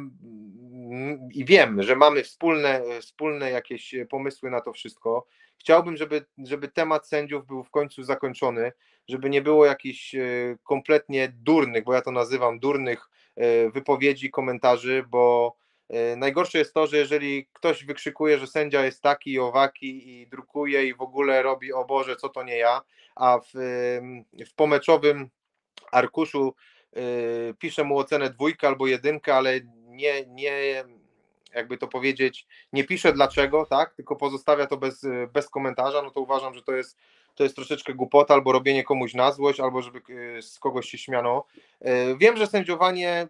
i wiem, że mamy wspólne, wspólne jakieś pomysły na to wszystko. Chciałbym, żeby, żeby temat sędziów był w końcu zakończony, żeby nie było jakichś e, kompletnie durnych, bo ja to nazywam durnych e, wypowiedzi, komentarzy, bo E, najgorsze jest to, że jeżeli ktoś wykrzykuje, że sędzia jest taki i owaki i drukuje i w ogóle robi, o Boże, co to nie ja, a w, w pomeczowym arkuszu y, pisze mu ocenę dwójkę albo jedynkę, ale nie, nie jakby to powiedzieć, nie pisze dlaczego, tak, tylko pozostawia to bez, bez komentarza, no to uważam, że to jest, to jest troszeczkę głupota, albo robienie komuś na złość, albo żeby y, z kogoś się śmiano. Y, wiem, że sędziowanie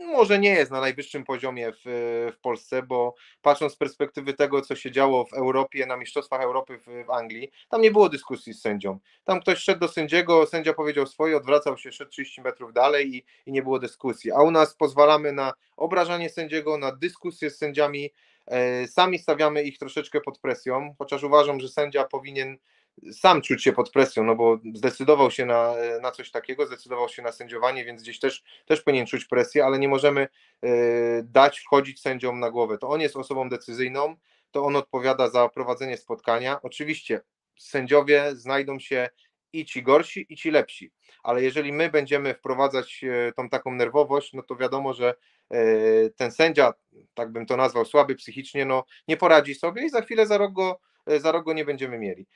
może nie jest na najwyższym poziomie w, w Polsce, bo patrząc z perspektywy tego, co się działo w Europie, na Mistrzostwach Europy w, w, Anglii, tam nie było dyskusji z sędzią. Tam ktoś szedł do sędziego, sędzia powiedział swoje, odwracał się, szedł 30 metrów dalej i, i nie było dyskusji. A u nas pozwalamy na obrażanie sędziego, na dyskusję z sędziami, e, sami stawiamy ich troszeczkę pod presją, chociaż uważam, że sędzia powinien sam czuć się pod presją, no bo zdecydował się na, na coś takiego, zdecydował się na sędziowanie, więc gdzieś też, też powinien czuć presję, ale nie możemy y, dać wchodzić sędziom na głowę. To on jest osobą decyzyjną, to on odpowiada za prowadzenie spotkania. Oczywiście sędziowie znajdą się i ci gorsi, i ci lepsi, ale jeżeli my będziemy wprowadzać e, tą taką nerwowość, no to wiadomo, że e, ten sędzia, tak bym to nazwał, słaby psychicznie, no nie poradzi sobie i za chwilę za rok go, za rok go nie będziemy mieli.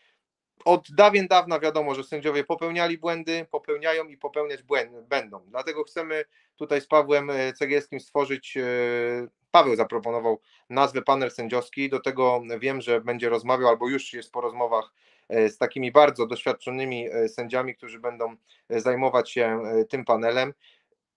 Od dawien dawna wiadomo, że sędziowie popełniali błędy, popełniają i popełniać błędy, będą. Dlatego chcemy tutaj z Pawłem e, Cegielskim stworzyć, e, Paweł zaproponował nazwę panel sędziowski, do tego wiem, że będzie rozmawiał albo już jest po rozmowach e, z takimi bardzo doświadczonymi sędziami, którzy będą zajmować się tym panelem.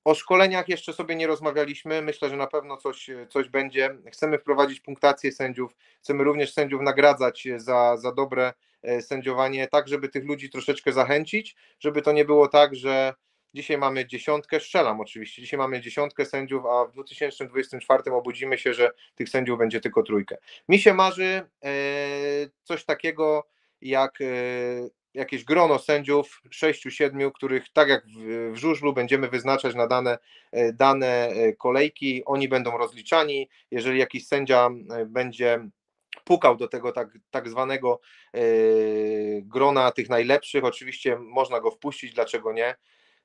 O szkoleniach jeszcze sobie nie rozmawialiśmy. Myślę, że na pewno coś, coś będzie. Chcemy wprowadzić punktację sędziów. Chcemy również sędziów nagradzać za, za dobre E, sędziowanie, tak żeby tych ludzi troszeczkę zachęcić, żeby to nie było tak, że dzisiaj mamy dziesiątkę, strzelam oczywiście, dzisiaj mamy dziesiątkę sędziów, a w 2024 obudzimy się, że tych sędziów będzie tylko trójkę. Mi się marzy e, coś takiego jak e, jakieś grono sędziów, sześciu, siedmiu, których tak jak w, żużlu będziemy wyznaczać na dane, dane kolejki, oni będą rozliczani, jeżeli jakiś sędzia będzie pukał do tego tak, tak zwanego grona tych najlepszych. Oczywiście można go wpuścić, dlaczego nie?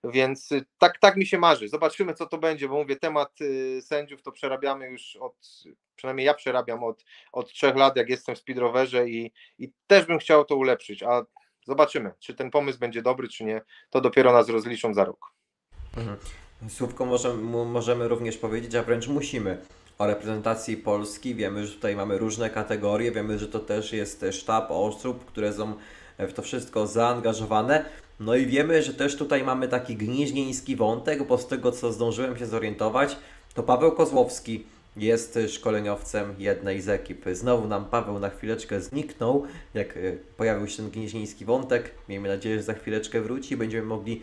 Więc tak, tak mi się marzy. Zobaczymy, co to będzie, bo mówię, temat sędziów to przerabiamy już od, przynajmniej ja przerabiam od, od trzech lat, jak jestem w speedrowerze i, i też bym chciał to ulepszyć, a zobaczymy, czy ten pomysł będzie dobry, czy nie. To dopiero nas rozliczą za rok. Mhm. Słówko możemy, możemy również powiedzieć, a wręcz musimy o reprezentacji Polski. Wiemy, że tutaj mamy różne kategorie, wiemy, że to też jest sztab osób, które są w to wszystko zaangażowane. No i wiemy, że też tutaj mamy taki gniźnieński wątek, bo z tego co zdążyłem się zorientować, to Paweł Kozłowski jest szkoleniowcem jednej z ekip. Znowu nam Paweł na chwileczkę zniknął, jak e, pojawił się ten gnieźnieński wątek. Miejmy nadzieję, że za chwileczkę wróci i będziemy mogli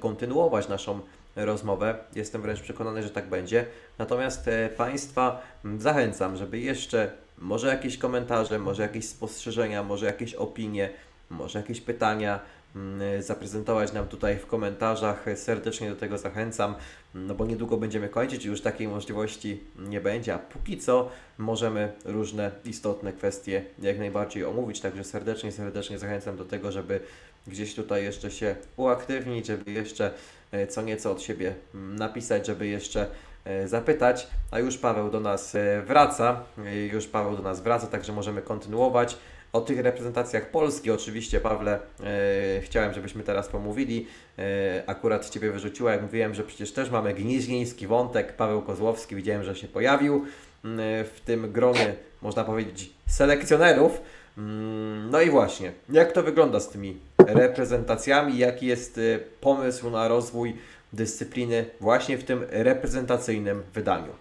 kontynuować naszą rozmowę. Jestem wręcz przekonany, że tak będzie. Natomiast e, Państwa zachęcam, żeby jeszcze może jakieś komentarze, może jakieś spostrzeżenia, może jakieś opinie, może jakieś pytania zaprezentować nam tutaj w komentarzach. Serdecznie do tego zachęcam, no bo niedługo będziemy kończyć i już takiej możliwości nie będzie, a póki co możemy różne istotne kwestie jak najbardziej omówić, także serdecznie, serdecznie zachęcam do tego, żeby gdzieś tutaj jeszcze się uaktywnić, żeby jeszcze E, co nieco od siebie mm, napisać, żeby jeszcze e, zapytać. A już Paweł do nas e, wraca, już Paweł do nas wraca, także możemy kontynuować. O tych reprezentacjach Polski oczywiście, Pawle, e, chciałem, żebyśmy teraz pomówili. E, akurat Ciebie wyrzuciła, jak mówiłem, że przecież też mamy gniźnieński wątek. Paweł Kozłowski widziałem, że się pojawił w tym gronie, można powiedzieć, selekcjonerów. Mm, no i właśnie, jak to wygląda z tymi reprezentacjami? Jaki jest y, pomysł na rozwój dyscypliny właśnie w tym reprezentacyjnym wydaniu?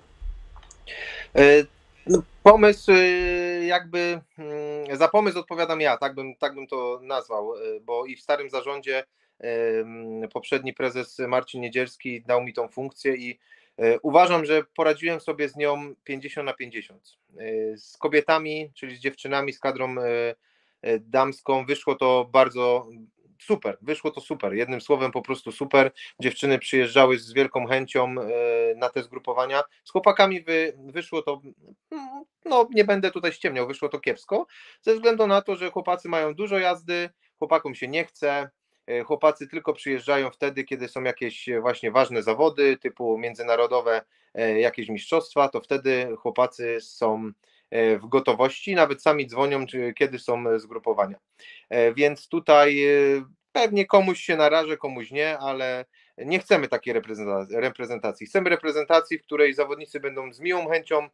E, no, pomysł jakby, mm, za pomysł odpowiadam ja, tak bym, tak bym to nazwał, y, bo i w starym zarządzie poprzedni prezes Marcin Niedzielski dał mi tą funkcję i E, uważam, że poradziłem sobie z nią 50 na 50. E, z kobietami, czyli z dziewczynami, z kadrą damską wyszło to bardzo super, wyszło to super. Jednym słowem po prostu super. Dziewczyny przyjeżdżały z wielką chęcią na te zgrupowania. Z chłopakami wy, wyszło to, no nie będę tutaj ściemniał, wyszło to kiepsko, ze względu na to, że chłopacy mają dużo jazdy, chłopakom się nie chce, E, chłopacy tylko przyjeżdżają wtedy, kiedy są jakieś e, właśnie ważne zawody, typu międzynarodowe, e, jakieś mistrzostwa, to wtedy chłopacy są w gotowości, nawet sami dzwonią, kiedy są zgrupowania. Więc tutaj pewnie komuś się narażę, komuś nie, ale nie chcemy takiej reprezentacji. Chcemy reprezentacji, w której zawodnicy będą z miłą chęcią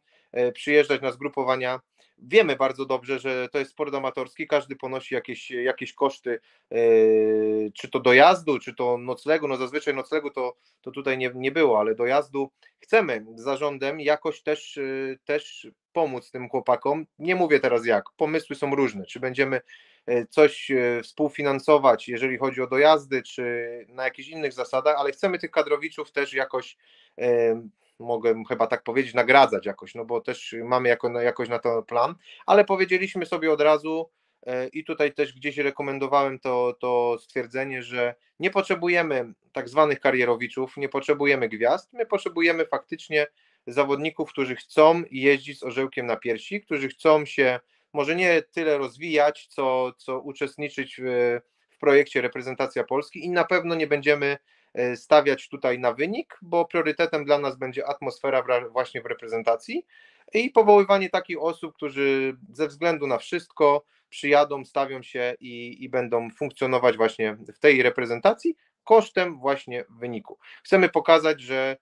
przyjeżdżać na zgrupowania, Wiemy bardzo dobrze, że to jest sport amatorski, każdy ponosi jakieś, jakieś koszty, yy, czy to dojazdu, czy to noclegu, no zazwyczaj noclegu to, to tutaj nie, nie było, ale dojazdu chcemy zarządem jakoś też, yy, też pomóc tym chłopakom. Nie mówię teraz jak, pomysły są różne, czy będziemy coś współfinansować, jeżeli chodzi o dojazdy, czy na jakichś innych zasadach, ale chcemy tych kadrowiczów też jakoś mogę chyba tak powiedzieć, nagradzać jakoś, no bo też mamy jako, jakoś na to plan, ale powiedzieliśmy sobie od razu e, i tutaj też gdzieś rekomendowałem to, to stwierdzenie, że nie potrzebujemy tak zwanych karierowiczów, nie potrzebujemy gwiazd, my potrzebujemy faktycznie zawodników, którzy chcą jeździć z orzełkiem na piersi, którzy chcą się może nie tyle rozwijać, co, co uczestniczyć w, w projekcie reprezentacja Polski i na pewno nie będziemy stawiać tutaj na wynik, bo priorytetem dla nas będzie atmosfera właśnie w reprezentacji i powoływanie takich osób, którzy ze względu na wszystko przyjadą, stawią się i, i będą funkcjonować właśnie w tej reprezentacji kosztem właśnie wyniku. Chcemy pokazać, że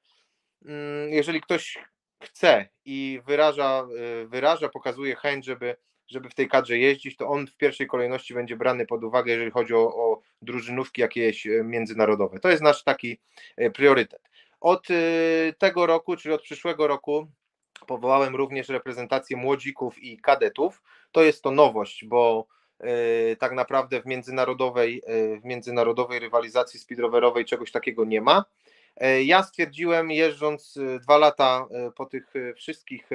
mm, jeżeli ktoś chce i wyraża, y, wyraża pokazuje chęć, żeby, żeby w tej kadrze jeździć, to on w pierwszej kolejności będzie brany pod uwagę, jeżeli chodzi o, o drużynówki jakieś y, międzynarodowe. To jest nasz taki y, priorytet. Od tego roku, czyli od przyszłego roku, powołałem również reprezentację młodzików i kadetów. To jest to nowość, bo tak naprawdę w międzynarodowej, w międzynarodowej rywalizacji speedrowerowej czegoś takiego nie ma. E, ja stwierdziłem, jeżdżąc e, dwa lata e, po tych wszystkich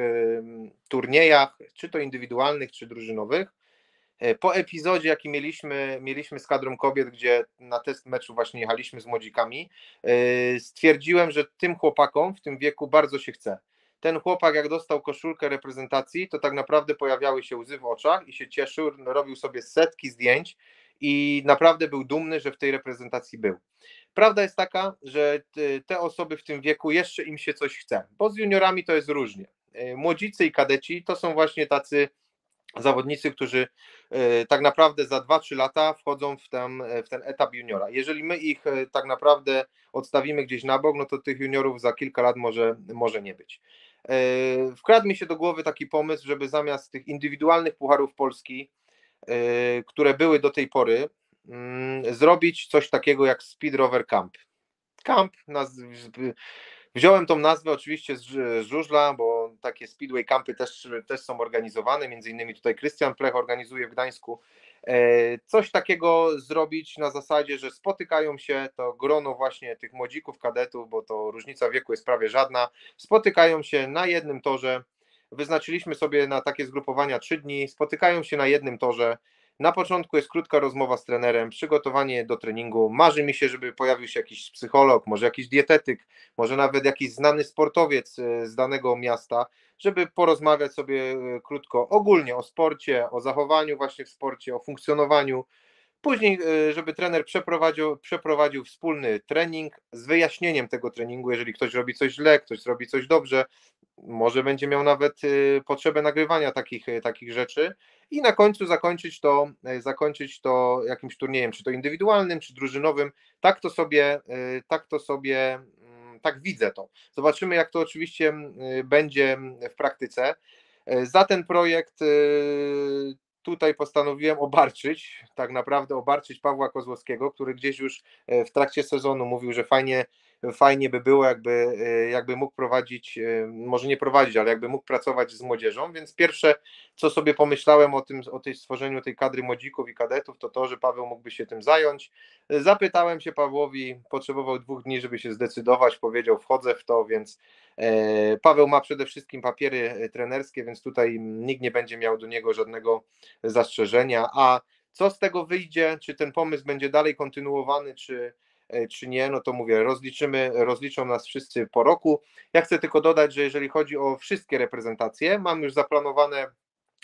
turniejach, czy to indywidualnych, czy drużynowych, po epizodzie, jaki mieliśmy, mieliśmy z kadrą kobiet, gdzie na test meczu właśnie jechaliśmy z młodzikami, stwierdziłem, że tym chłopakom w tym wieku bardzo się chce. Ten chłopak, jak dostał koszulkę reprezentacji, to tak naprawdę pojawiały się łzy w oczach i się cieszył, robił sobie setki zdjęć i naprawdę był dumny, że w tej reprezentacji był. Prawda jest taka, że te osoby w tym wieku jeszcze im się coś chce, bo z juniorami to jest różnie. E, młodzicy i kadeci to są właśnie tacy zawodnicy, którzy e, tak naprawdę za 2-3 lata wchodzą w ten, w ten etap juniora. Jeżeli my ich tak naprawdę odstawimy gdzieś na bok, no to tych juniorów za kilka lat może, może nie być. Wkradł mi się do głowy taki pomysł, żeby zamiast tych indywidualnych pucharów Polski, które były do tej pory, Mm, zrobić coś takiego jak Speed Rover Camp. Camp, wziąłem tą nazwę oczywiście z żużla, bo takie speedway campy też, też są organizowane, między innymi tutaj Krystian Plech organizuje w Gdańsku. E, coś takiego zrobić na zasadzie, że spotykają się to grono właśnie tych młodzików, kadetów, bo to różnica wieku jest prawie żadna, spotykają się na jednym torze, wyznaczyliśmy sobie na takie zgrupowania trzy dni, spotykają się na jednym torze, na początku jest krótka rozmowa z trenerem, przygotowanie do treningu. Marzy mi się, żeby pojawił się jakiś psycholog, może jakiś dietetyk, może nawet jakiś znany sportowiec e, z danego miasta, żeby porozmawiać sobie e, krótko ogólnie o sporcie, o zachowaniu właśnie w sporcie, o funkcjonowaniu. Później, e, żeby trener przeprowadził, przeprowadził wspólny trening z wyjaśnieniem tego treningu, jeżeli ktoś robi coś źle, ktoś robi coś dobrze, może będzie miał nawet potrzebę nagrywania takich, takich rzeczy i na końcu zakończyć to, e, zakończyć to jakimś turniejem, czy to indywidualnym, czy drużynowym. Tak to sobie, tak to sobie, mm, tak widzę to. Zobaczymy, jak to oczywiście mm, będzie w praktyce. Za ten projekt tutaj postanowiłem obarczyć, tak naprawdę obarczyć Pawła Kozłowskiego, który gdzieś już w trakcie sezonu mówił, że fajnie fajnie by było, jakby, e, jakby mógł prowadzić, e, może nie prowadzić, ale jakby mógł pracować z młodzieżą, więc pierwsze, co sobie pomyślałem o tym, o tej stworzeniu tej kadry młodzików i kadetów, to to, że Paweł mógłby się tym zająć. Zapytałem się Pawłowi, potrzebował dwóch dni, żeby się zdecydować, powiedział, wchodzę w to, więc e, Paweł ma przede wszystkim papiery trenerskie, więc tutaj nikt nie będzie miał do niego żadnego zastrzeżenia, a co z tego wyjdzie, czy ten pomysł będzie dalej kontynuowany, czy, E, czy nie, no to mówię, rozliczymy, rozliczą nas wszyscy po roku. Ja chcę tylko dodać, że jeżeli chodzi o wszystkie reprezentacje, mam już zaplanowane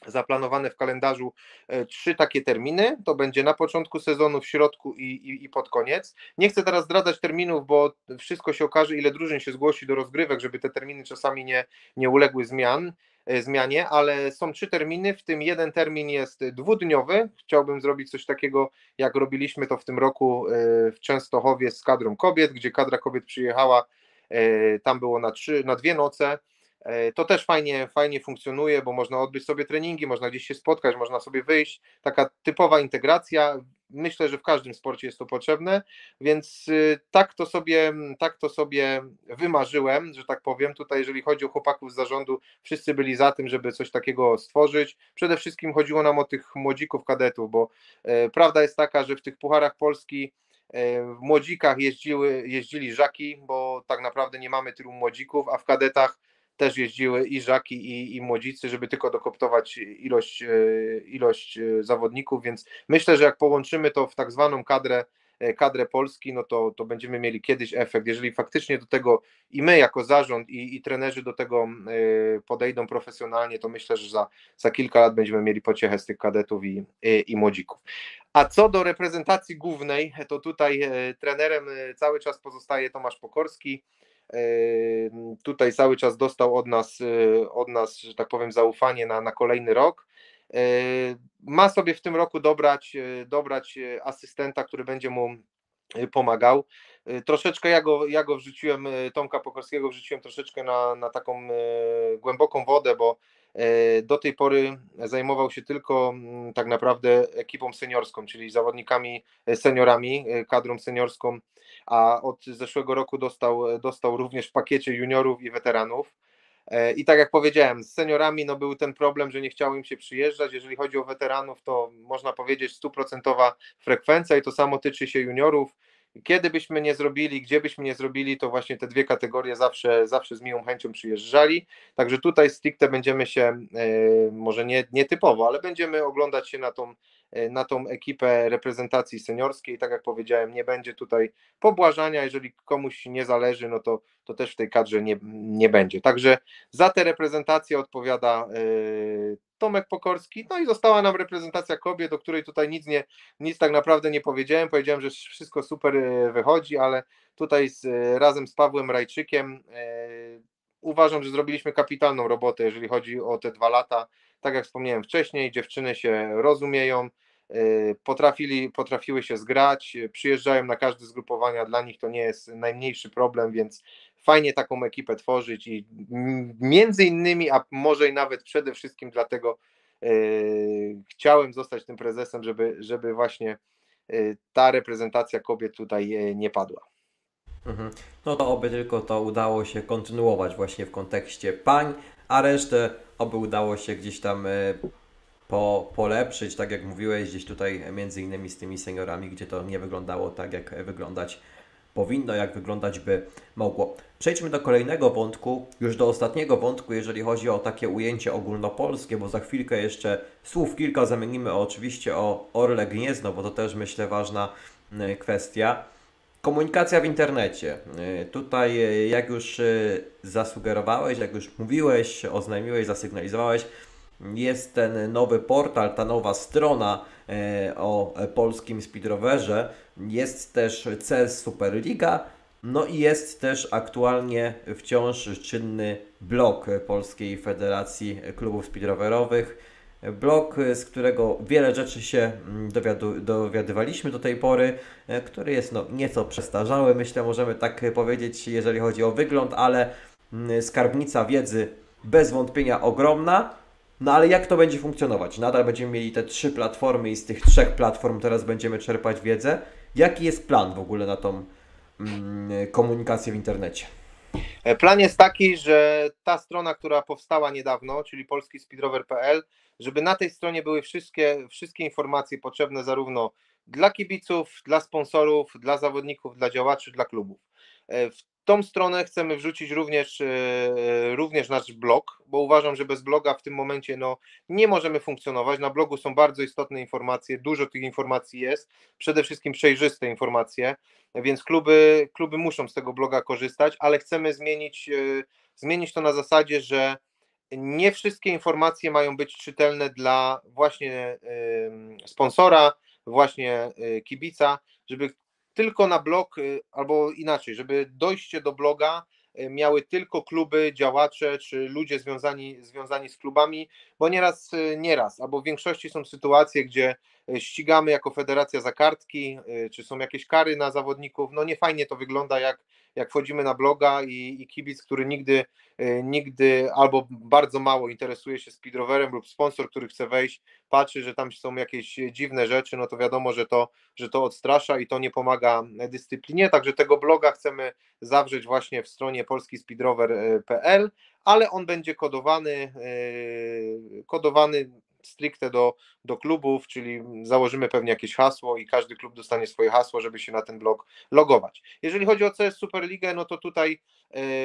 zaplanowane w kalendarzu e, trzy takie terminy. To będzie na początku sezonu, w środku i, i, i, pod koniec. Nie chcę teraz zdradzać terminów, bo wszystko się okaże, ile drużyn się zgłosi do rozgrywek, żeby te terminy czasami nie, nie uległy zmian. E, zmianie, ale są trzy terminy, w tym jeden termin jest dwudniowy. Chciałbym zrobić coś takiego, jak robiliśmy to w tym roku e, w Częstochowie z kadrą kobiet, gdzie kadra kobiet przyjechała, e, tam było na, trzy, na dwie noce. To też fajnie, fajnie funkcjonuje, bo można odbyć sobie treningi, można gdzieś się spotkać, można sobie wyjść. Taka typowa integracja myślę, że w każdym sporcie jest to potrzebne, więc y, tak to sobie, tak to sobie wymarzyłem, że tak powiem. Tutaj, jeżeli chodzi o chłopaków z zarządu, wszyscy byli za tym, żeby coś takiego stworzyć. Przede wszystkim chodziło nam o tych młodzików kadetów, bo e, prawda jest taka, że w tych pucharach Polski e, w młodzikach jeździły, jeździli żaki, bo tak naprawdę nie mamy tylu młodzików, a w kadetach też jeździły i żaki, i, i młodzicy, żeby tylko dokoptować ilość, e, ilość e, zawodników, więc myślę, że jak połączymy to w tak zwaną kadrę, e, kadrę Polski, no to, to będziemy mieli kiedyś efekt. Jeżeli faktycznie do tego i my jako zarząd i, i trenerzy do tego podejdą profesjonalnie, to myślę, że za, za kilka lat będziemy mieli pociechę z tych kadetów i, i, i młodzików. A co do reprezentacji głównej, to tutaj trenerem cały czas pozostaje Tomasz Pokorski. Tutaj cały czas dostał od nas, y, od nas że tak powiem, zaufanie na, na kolejny rok. Ma sobie w tym roku dobrać, dobrać asystenta, który będzie mu pomagał. Troszeczkę ja go, ja go wrzuciłem, Tomka Pokorskiego wrzuciłem troszeczkę na, na taką głęboką wodę, bo do tej pory zajmował się tylko mm, tak naprawdę ekipą seniorską, czyli zawodnikami seniorami, kadrą seniorską, a od zeszłego roku dostał, dostał również w pakiecie juniorów i weteranów. E, I tak jak powiedziałem, z seniorami no był ten problem, że nie chciało im się przyjeżdżać. Jeżeli chodzi o weteranów, to można powiedzieć stuprocentowa frekwencja i to samo tyczy się juniorów. Kiedy byśmy nie zrobili, gdzie byśmy nie zrobili, to właśnie te dwie kategorie zawsze, zawsze z miłą chęcią przyjeżdżali. Także tutaj stricte będziemy się, e, może nie, nie typowo, ale będziemy oglądać się na tą, na tą ekipę reprezentacji seniorskiej. Tak jak powiedziałem, nie będzie tutaj pobłażania. Jeżeli komuś nie zależy, no to, to też w tej kadrze nie, nie będzie. Także za tę reprezentację odpowiada e, Tomek Pokorski, no i została nam reprezentacja kobiet, o której tutaj nic, nie, nic tak naprawdę nie powiedziałem. Powiedziałem, że wszystko super e, wychodzi, ale tutaj z, e, razem z Pawłem Rajczykiem e, uważam, że zrobiliśmy kapitalną robotę, jeżeli chodzi o te dwa lata. Tak jak wspomniałem wcześniej, dziewczyny się rozumieją, potrafili, potrafiły się zgrać, przyjeżdżają na każde zgrupowania, dla nich to nie jest najmniejszy problem, więc fajnie taką ekipę tworzyć i między innymi, a może i nawet przede wszystkim dlatego yy, chciałem zostać tym prezesem, żeby, żeby właśnie yy, ta reprezentacja kobiet tutaj nie padła. Mhm. No to oby tylko to udało się kontynuować właśnie w kontekście pań, a resztę oby udało się gdzieś tam po, polepszyć, tak jak mówiłeś, gdzieś tutaj między innymi z tymi seniorami, gdzie to nie wyglądało tak, jak wyglądać powinno, jak wyglądać by mogło. Przejdźmy do kolejnego wątku, już do ostatniego wątku, jeżeli chodzi o takie ujęcie ogólnopolskie, bo za chwilkę jeszcze słów kilka zamienimy oczywiście o Orle Gniezno, bo to też myślę ważna kwestia. Komunikacja w internecie. Y, tutaj, y, jak już zasugerowałeś, jak już mówiłeś, oznajmiłeś, zasygnalizowałeś, jest ten nowy portal, ta nowa strona o polskim speedrowerze, jest też CS Superliga, no i jest też aktualnie wciąż czynny blog Polskiej Federacji Klubów Speedrowerowych. Blog, z którego wiele rzeczy się mm, dowiadu, dowiadywaliśmy do tej pory, e, który jest no, nieco przestarzały, myślę, możemy tak powiedzieć, jeżeli chodzi o wygląd, ale mm, skarbnica wiedzy bez wątpienia ogromna. No ale jak to będzie funkcjonować? Nadal będziemy mieli te trzy platformy i z tych trzech platform teraz będziemy czerpać wiedzę. Jaki jest plan w ogóle na tą mm, komunikację w internecie? E, plan jest taki, że ta strona, która powstała niedawno, czyli polskispeedrower.pl, żeby na tej stronie były wszystkie, wszystkie informacje potrzebne zarówno dla kibiców, dla sponsorów, dla zawodników, dla działaczy, dla klubów. E, w tą stronę chcemy wrzucić również, e, również nasz blog, bo uważam, że bez bloga w tym momencie no, nie możemy funkcjonować. Na blogu są bardzo istotne informacje, dużo tych informacji jest, przede wszystkim przejrzyste informacje, więc kluby, kluby muszą z tego bloga korzystać, ale chcemy zmienić, e, zmienić to na zasadzie, że nie wszystkie informacje mają być czytelne dla właśnie sponsora, właśnie kibica, żeby tylko na blog, y, albo inaczej, żeby dojście do bloga y, miały tylko kluby, działacze czy ludzie związani, związani z klubami, bo nieraz, y, nieraz, albo w większości są sytuacje, gdzie ścigamy jako federacja za kartki, czy są jakieś kary na zawodników, no nie fajnie to wygląda, jak, jak wchodzimy na bloga i, i kibic, który nigdy, nigdy albo bardzo mało interesuje się speedrowerem lub sponsor, który chce wejść, patrzy, że tam są jakieś dziwne rzeczy, no to wiadomo, że to, że to odstrasza i to nie pomaga dyscyplinie, także tego bloga chcemy zawrzeć właśnie w stronie polskispeedrower.pl, ale on będzie kodowany, e, kodowany stricte do, do klubów, czyli założymy pewnie jakieś hasło i każdy klub dostanie swoje hasło, żeby się na ten blog logować. Jeżeli chodzi o CS Superligę, no to tutaj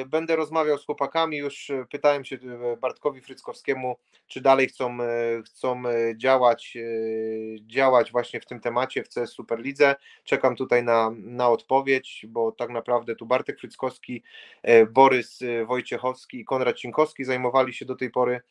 będę rozmawiał z chłopakami, już e, pytałem się e, Bartkowi Fryckowskiemu, czy dalej chcą, chcą działać, działać właśnie w tym temacie w CS Superlidze. Czekam tutaj na, na odpowiedź, bo tak naprawdę tu Bartek Fryckowski, Borys Wojciechowski i Konrad Cinkowski zajmowali się do tej pory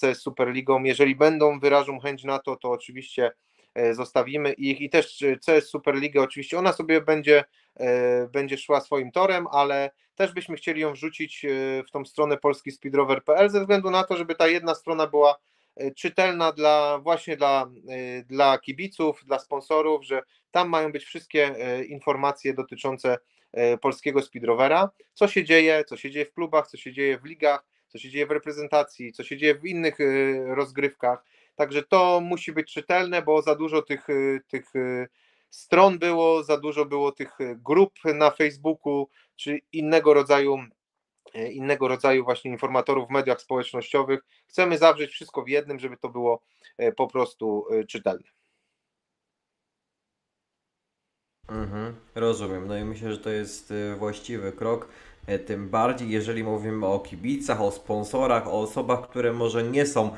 CS Superligą. Jeżeli będą, wyrażą chęć na to, to oczywiście e, zostawimy ich i też e, CS Superliga oczywiście ona sobie będzie, e, będzie szła swoim torem, ale też byśmy chcieli ją wrzucić w tą stronę polski speedrover.pl ze względu na to, żeby ta jedna strona była czytelna dla właśnie dla, dla kibiców, dla sponsorów, że tam mają być wszystkie informacje dotyczące polskiego speedrovera, co się dzieje, co się dzieje w klubach, co się dzieje w ligach, co się dzieje w reprezentacji, co się dzieje w innych rozgrywkach. Także to musi być czytelne, bo za dużo tych, tych stron było, za dużo było tych grup na Facebooku, czy innego rodzaju E, innego rodzaju właśnie informatorów w mediach społecznościowych. Chcemy zawrzeć wszystko w jednym, żeby to było e, po prostu e, czytelne. Mhm, rozumiem. No i myślę, że to jest właściwy krok. Tym bardziej, jeżeli mówimy o kibicach, o sponsorach, o osobach, które może nie są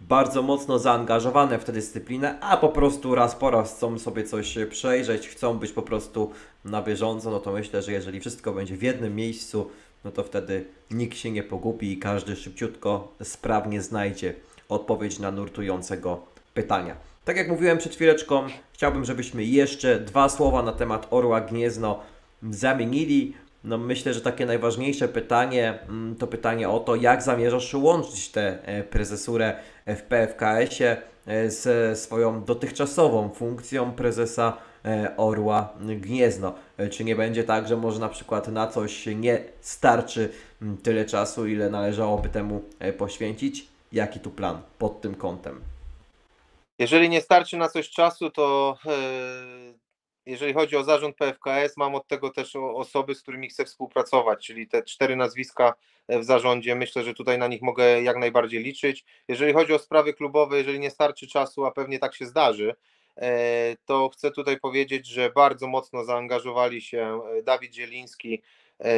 bardzo mocno zaangażowane w tę dyscyplinę, a po prostu raz po raz chcą sobie coś przejrzeć, chcą być po prostu na bieżąco, no to myślę, że jeżeli wszystko będzie w jednym miejscu, no to wtedy nikt się nie pogubi i każdy szybciutko, sprawnie znajdzie odpowiedź na nurtującego pytania. Tak jak mówiłem przed chwileczką, chciałbym, żebyśmy jeszcze dwa słowa na temat Orła Gniezno zamienili. No myślę, że takie najważniejsze pytanie mm, to pytanie o to, jak zamierzasz łączyć tę e, prezesurę w PFKS-ie e, ze swoją dotychczasową funkcją prezesa E, orła Gniezno. Czy nie będzie tak, że może na przykład na coś nie starczy tyle czasu, ile należałoby temu poświęcić? Jaki tu plan pod tym kątem? Jeżeli nie starczy na coś czasu, to jeżeli chodzi o zarząd PFKS, mam od tego też osoby, z którymi chcę współpracować, czyli te cztery nazwiska w zarządzie. Myślę, że tutaj na nich mogę jak najbardziej liczyć. Jeżeli chodzi o sprawy klubowe, jeżeli nie starczy czasu, a pewnie tak się zdarzy, E, to chcę tutaj powiedzieć, że bardzo mocno zaangażowali się e, Dawid Zieliński, e,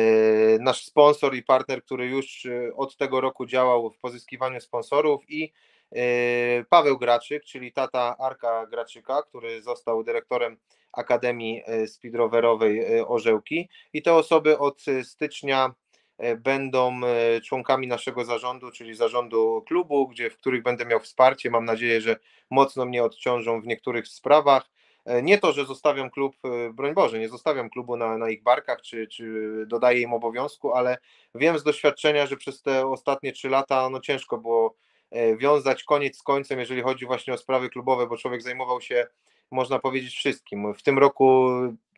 nasz sponsor i partner, który już od tego roku działał w pozyskiwaniu sponsorów i Paweł Graczyk, czyli tata Arka Graczyka, który został dyrektorem Akademii Speedrowerowej Orzełki i te osoby od stycznia E, będą e, członkami naszego zarządu, czyli zarządu klubu, gdzie, w których będę miał wsparcie. Mam nadzieję, że mocno mnie odciążą w niektórych sprawach. E, nie to, że zostawiam klub, broń Boże, nie zostawiam klubu na, na ich barkach, czy, czy dodaję im obowiązku, ale wiem z doświadczenia, że przez te ostatnie trzy lata no ciężko było wiązać koniec z końcem, jeżeli chodzi właśnie o sprawy klubowe, bo człowiek zajmował się, można powiedzieć, wszystkim. W tym roku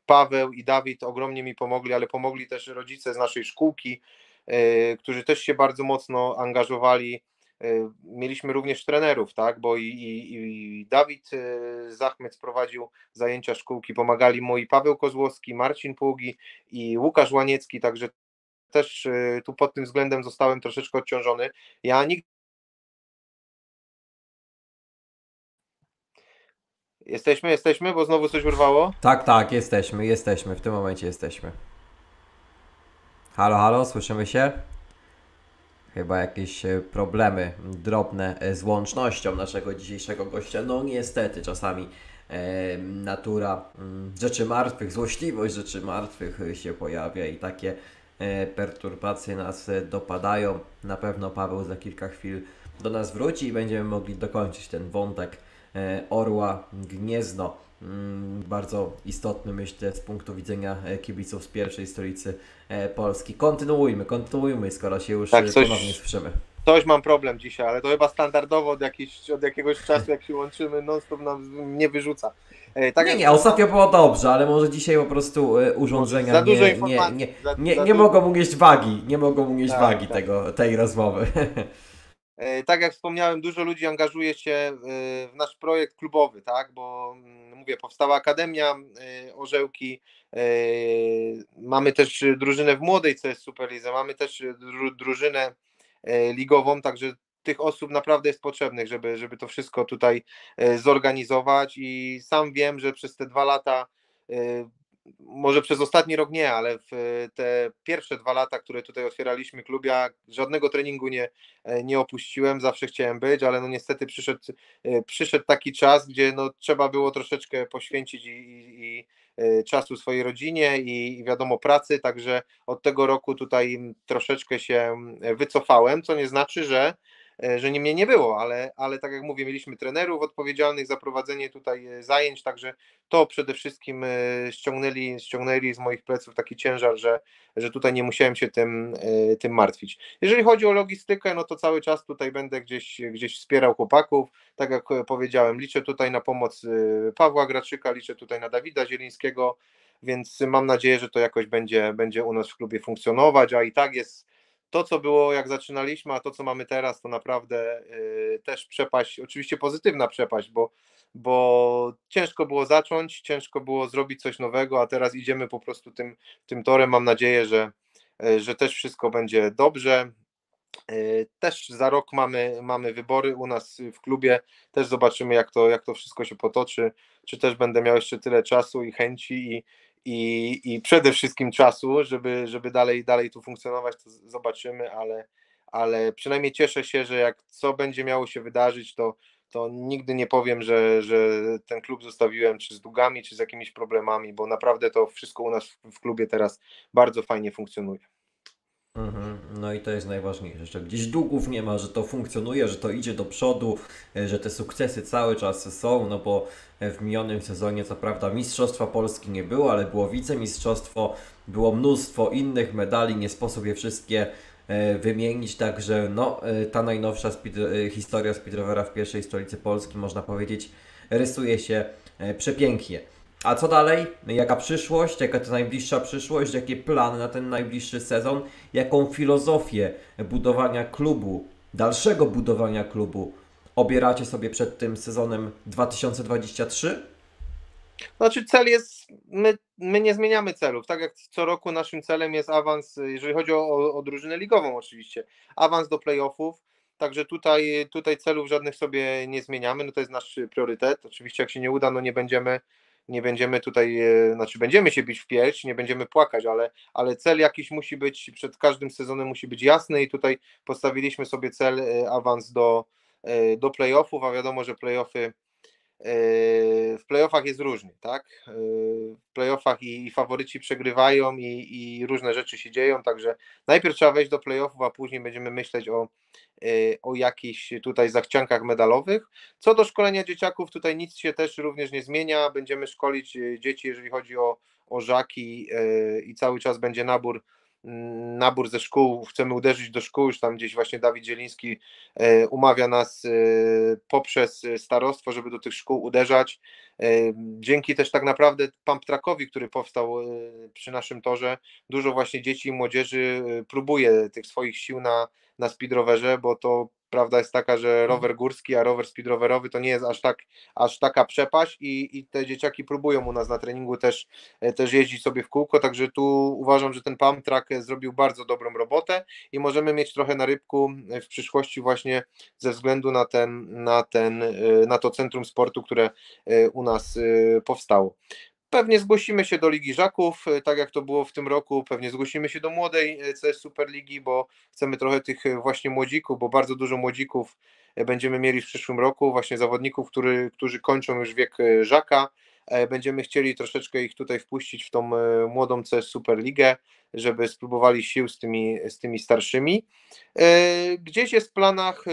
Paweł i Dawid ogromnie mi pomogli, ale pomogli też rodzice z naszej szkółki, e, którzy też się bardzo mocno angażowali. E, mieliśmy również trenerów, tak, bo i, i, i Dawid e, Zachmec prowadził zajęcia szkółki, pomagali mu i Paweł Kozłowski, Marcin Pługi i Łukasz Łaniecki, także też tu pod tym względem zostałem troszeczkę odciążony. Ja nigdy Jesteśmy, jesteśmy, bo znowu coś urwało? Tak, tak, jesteśmy, jesteśmy, w tym momencie jesteśmy. Halo, halo, słyszymy się? Chyba jakieś e, problemy drobne e, z łącznością naszego dzisiejszego gościa. No niestety, czasami e, natura mm, rzeczy martwych, złośliwość rzeczy martwych się pojawia i takie e, perturbacje nas e, dopadają. Na pewno Paweł za kilka chwil do nas wróci i będziemy mogli dokończyć ten wątek E, Orła Gniezno. Mm, bardzo istotny, myślę, z punktu widzenia e, kibiców z pierwszej stolicy e, Polski. Kontynuujmy, kontynuujmy, skoro się już tak, coś, ponownie słyszymy. Coś mam problem dzisiaj, ale to chyba standardowo od, jakiś, od jakiegoś czasu, jak się łączymy, non-stop nam nie wyrzuca. Tak nie, nie, ostatnio było dobrze, ale może dzisiaj po prostu urządzenia za nie, nie, nie, nie, nie, nie mogą unieść wagi, nie mogą unieść tak, wagi tak. Tego, tej rozmowy. E, tak jak wspomniałem, dużo ludzi angażuje się e, w nasz projekt klubowy, tak, bo mm, mówię, powstała Akademia e, Orzełki, mamy też drużynę w młodej CS Superlize, mamy też drużynę ligową, także tych osób naprawdę jest potrzebnych, żeby, żeby to wszystko tutaj zorganizować i sam wiem, że przez te dwa lata może przez ostatni rok nie, ale w te pierwsze dwa lata, które tutaj otwieraliśmy klub, ja żadnego treningu nie, nie opuściłem, zawsze chciałem być, ale no niestety przyszedł, przyszedł taki czas, gdzie no trzeba było troszeczkę poświęcić i, i, i e, czasu swojej rodzinie i, i wiadomo pracy, także od tego roku tutaj troszeczkę się wycofałem, co nie znaczy, że że nie mnie nie było, ale, ale tak jak mówię, mieliśmy trenerów odpowiedzialnych za prowadzenie tutaj e, zajęć, także to przede wszystkim ściągnęli, ściągnęli z moich pleców taki ciężar, że, że tutaj nie musiałem się tym, tym martwić. Jeżeli chodzi o logistykę, no to cały czas tutaj będę gdzieś, gdzieś wspierał chłopaków, tak jak powiedziałem, liczę tutaj na pomoc Pawła Graczyka, liczę tutaj na Dawida Zielińskiego, więc mam nadzieję, że to jakoś będzie, będzie u nas w klubie funkcjonować, a i tak jest to, co było jak zaczynaliśmy, a to, co mamy teraz, to naprawdę y, też przepaść, oczywiście pozytywna przepaść, bo, bo ciężko było zacząć, ciężko było zrobić coś nowego, a teraz idziemy po prostu tym, tym torem. Mam nadzieję, że, y, że też wszystko będzie dobrze. Y, też za rok mamy, mamy wybory u nas w klubie, też zobaczymy, jak to, jak to wszystko się potoczy. Czy też będę miał jeszcze tyle czasu i chęci i, i, i przede wszystkim czasu, żeby, żeby dalej, dalej tu funkcjonować, to zobaczymy, ale, ale przynajmniej cieszę się, że jak co będzie miało się wydarzyć, to, to nigdy nie powiem, że, że ten klub zostawiłem czy z długami, czy z jakimiś problemami, bo naprawdę to wszystko u nas w klubie teraz bardzo fajnie funkcjonuje. Mhm. No i to jest najważniejsze, że gdzieś długów nie ma, że to funkcjonuje, że to idzie do przodu, e, że te sukcesy cały czas są, no bo e, w minionym sezonie co prawda Mistrzostwa Polski nie było, ale było wicemistrzostwo, było mnóstwo innych medali, nie sposób je wszystkie e, wymienić, także no ta najnowsza speed, historia speedrovera w pierwszej stolicy Polski można powiedzieć rysuje się przepięknie. A co dalej? Jaka przyszłość? Jaka to najbliższa przyszłość? Jakie plany na ten najbliższy sezon? Jaką filozofię budowania klubu, dalszego budowania klubu obieracie sobie przed tym sezonem 2023? Znaczy cel jest, my, my nie zmieniamy celów, tak jak co roku naszym celem jest awans, jeżeli chodzi o, o, o drużynę ligową oczywiście, awans do playoffów, także tutaj, tutaj celów żadnych sobie nie zmieniamy, no to jest nasz priorytet, oczywiście jak się nie uda, no nie będziemy nie będziemy tutaj, e, znaczy będziemy się bić w pierś, nie będziemy płakać, ale, ale cel jakiś musi być, przed każdym sezonem musi być jasny i tutaj postawiliśmy sobie cel e, awans do, e, do playoffów, a wiadomo, że playoffy w playoffach jest różnie, tak? W playoffach i, i faworyci przegrywają i, i, różne rzeczy się dzieją, także najpierw trzeba wejść do playoffów, a później będziemy myśleć o, o jakichś tutaj zachciankach medalowych. Co do szkolenia dzieciaków, tutaj nic się też również nie zmienia. Będziemy szkolić dzieci, jeżeli chodzi o, o żaki i cały czas będzie nabór nabór ze szkół, chcemy uderzyć do szkół, już tam gdzieś właśnie Dawid Zieliński e, umawia nas e, poprzez starostwo, żeby do tych szkół uderzać. E, dzięki też tak naprawdę pump trackowi, który powstał przy naszym torze, dużo właśnie dzieci i młodzieży próbuje tych swoich sił na, na speedrowerze, bo to prawda jest taka, że rower górski, a rower speedrowerowy to nie jest aż, tak, aż taka przepaść i, i te dzieciaki próbują u nas na treningu też, e, też jeździć sobie w kółko, także tu uważam, że ten pump track zrobił bardzo dobrą robotę i możemy mieć trochę na rybku w przyszłości właśnie ze względu na ten, na ten, e, na to centrum sportu, które e, u nas powstało. Pewnie zgłosimy się do Ligi Żaków, e, tak jak to było w tym roku. Pewnie zgłosimy się do młodej e, CS Superligi, bo chcemy trochę tych e, właśnie młodzików, bo bardzo dużo młodzików będziemy mieli w przyszłym roku, właśnie zawodników, który, którzy kończą już wiek Żaka. Będziemy chcieli troszeczkę ich tutaj wpuścić w tą młodą CS Superligę, żeby spróbowali sił z tymi, z tymi starszymi. Gdzieś jest w planach,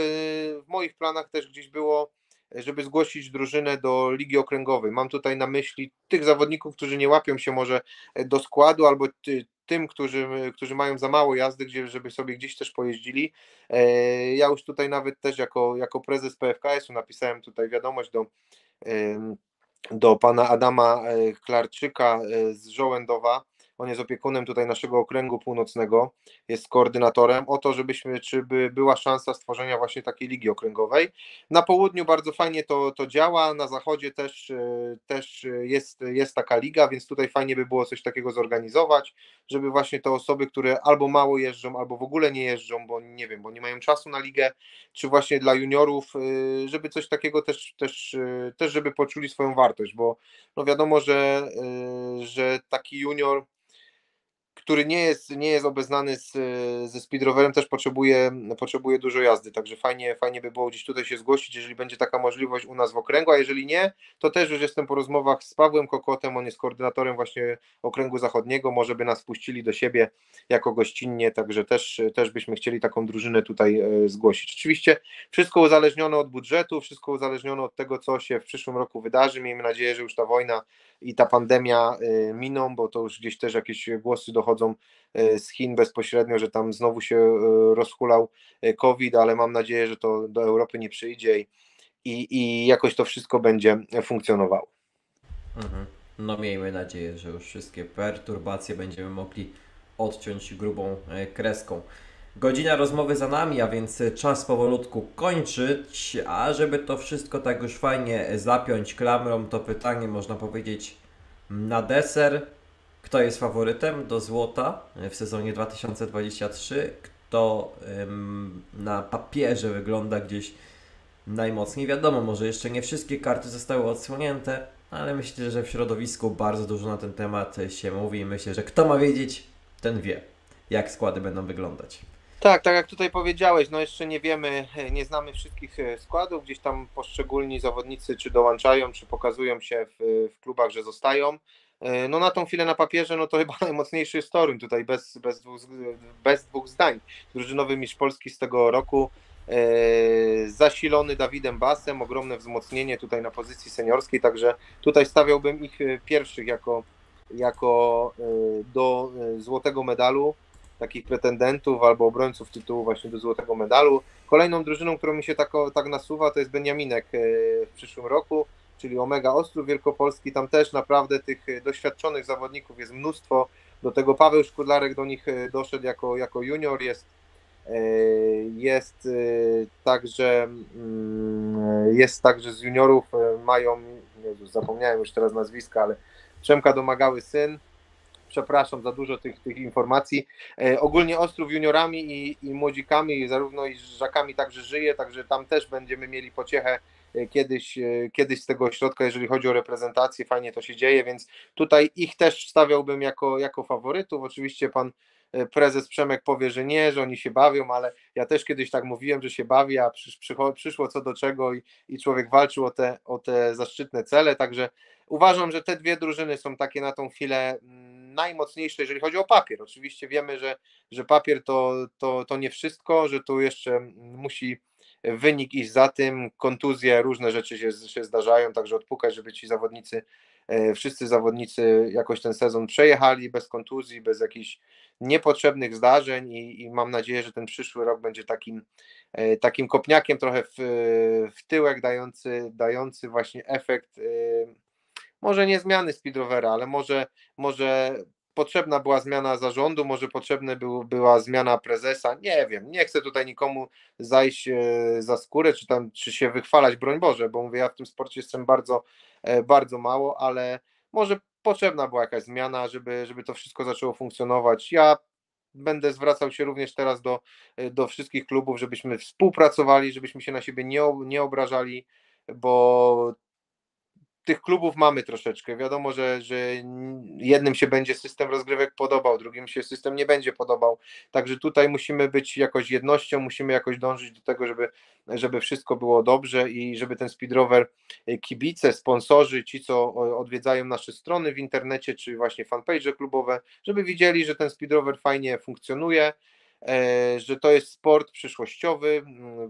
w moich planach też gdzieś było żeby zgłosić drużynę do ligi okręgowej. Mam tutaj na myśli tych zawodników, którzy nie łapią się może do składu, albo ty, tym, którzy, którzy mają za mało jazdy, gdzie, żeby sobie gdzieś też pojeździli. E, ja już tutaj nawet też jako, jako prezes PFKS-u napisałem tutaj wiadomość do, do pana Adama e, Klarczyka e, z Żołędowa, on jest opiekunem tutaj naszego okręgu północnego, jest koordynatorem, o to, żebyśmy, czy by była szansa stworzenia właśnie takiej ligi okręgowej. Na południu bardzo fajnie to, to działa, na zachodzie też, e, też jest, jest taka liga, więc tutaj fajnie by było coś takiego zorganizować, żeby właśnie te osoby, które albo mało jeżdżą, albo w ogóle nie jeżdżą, bo nie wiem, bo nie mają czasu na ligę, czy właśnie dla juniorów, e, żeby coś takiego też, też, e, też żeby poczuli swoją wartość, bo no wiadomo, że, że taki junior który nie jest, nie jest obeznany z, ze speedrowerem, też potrzebuje, potrzebuje dużo jazdy, także fajnie, fajnie by było gdzieś tutaj się zgłosić, jeżeli będzie taka możliwość u nas w okręgu, a jeżeli nie, to też już jestem po rozmowach z Pawłem Kokotem, on jest koordynatorem właśnie okręgu zachodniego, może by nas puścili do siebie jako gościnnie, także też, też byśmy chcieli taką drużynę tutaj e, zgłosić. Oczywiście wszystko uzależnione od budżetu, wszystko uzależnione od tego, co się w przyszłym roku wydarzy, miejmy nadzieję, że już ta wojna i ta pandemia e, miną, bo to już gdzieś też jakieś głosy dochodzą e, z Chin bezpośrednio, że tam znowu się rozhulał COVID, ale mam nadzieję, że to do Europy nie przyjdzie i, i, i jakoś to wszystko będzie funkcjonowało. Mhm. No miejmy nadzieję, że już wszystkie perturbacje będziemy mogli odciąć grubą e, kreską. Godzina rozmowy za nami, a więc czas powolutku kończyć. A żeby to wszystko tak już fajnie zapiąć klamrą, to pytanie można powiedzieć na deser. Kto jest faworytem do złota w sezonie 2023? Kto na papierze wygląda gdzieś najmocniej? Wiadomo, może jeszcze nie wszystkie karty zostały odsłonięte, ale myślę, że w środowisku bardzo dużo na ten temat się mówi i myślę, że kto ma wiedzieć, ten wie, jak składy będą wyglądać. Tak, tak jak tutaj powiedziałeś, no jeszcze nie wiemy, nie znamy wszystkich e, składów, gdzieś tam poszczególni zawodnicy czy dołączają, czy pokazują się w, w klubach, że zostają. E, no na tą chwilę na papierze, no to chyba najmocniejszy jest Toruń tutaj, bez, bez, dwóch, bez dwóch zdań. Drużynowy mistrz Polski z tego roku, e, zasilony Dawidem Basem, ogromne wzmocnienie tutaj na pozycji seniorskiej, także tutaj stawiałbym ich pierwszych jako jako e, do e, złotego medalu, takich pretendentów albo obrońców tytułu właśnie do złotego medalu. Kolejną drużyną, którą mi się tak, tak nasuwa, to jest Beniaminek e, w przyszłym roku, czyli Omega Ostrów Wielkopolski. Tam też naprawdę tych doświadczonych zawodników jest mnóstwo. Do tego Paweł Szkudlarek do nich doszedł jako, jako junior, jest jest także mm, jest także z juniorów mają, nie, zapomniałem już teraz nazwiska, ale Przemka domagały syn. Przepraszam za dużo tych, tych informacji. E, ogólnie Ostrów juniorami i, i młodzikami, zarówno i żakami także żyje, także tam też będziemy mieli pociechę e, kiedyś, e, kiedyś z tego ośrodka, jeżeli chodzi o reprezentację, fajnie to się dzieje, więc tutaj ich też stawiałbym jako, jako faworytów. Oczywiście pan e, prezes Przemek powie, że nie, że oni się bawią, ale ja też kiedyś tak mówiłem, że się bawi, a przysz, przyszło co do czego i, i człowiek walczył o te, o te zaszczytne cele, także uważam, że te dwie drużyny są takie na tą chwilę mm, najmocniejsze, jeżeli chodzi o papier. Oczywiście wiemy, że, że papier to, to, to nie wszystko, że tu jeszcze musi wynik iść za tym, kontuzje, różne rzeczy się, się zdarzają, także odpukać, żeby ci zawodnicy, e, wszyscy zawodnicy jakoś ten sezon przejechali bez kontuzji, bez jakichś niepotrzebnych zdarzeń i, i mam nadzieję, że ten przyszły rok będzie takim, e, takim kopniakiem trochę w, w tyłek, dający, dający właśnie efekt e, może nie zmiany speedrovera, ale może, może potrzebna była zmiana zarządu, może potrzebna był, była zmiana prezesa, nie wiem, nie chcę tutaj nikomu zajść e, za skórę, czy tam, czy się wychwalać, broń Boże, bo mówię, ja w tym sporcie jestem bardzo, e, bardzo mało, ale może potrzebna była jakaś zmiana, żeby, żeby to wszystko zaczęło funkcjonować. Ja będę zwracał się również teraz do, e, do wszystkich klubów, żebyśmy współpracowali, żebyśmy się na siebie nie, nie obrażali, bo tych klubów mamy troszeczkę. Wiadomo, że, że jednym się będzie system rozgrywek podobał, drugim się system nie będzie podobał. Także tutaj musimy być jakoś jednością, musimy jakoś dążyć do tego, żeby, żeby wszystko było dobrze i żeby ten speedrower, e, kibice, sponsorzy, ci co odwiedzają nasze strony w internecie, czy właśnie fanpage klubowe, żeby widzieli, że ten speedrower fajnie funkcjonuje, e, że to jest sport przyszłościowy,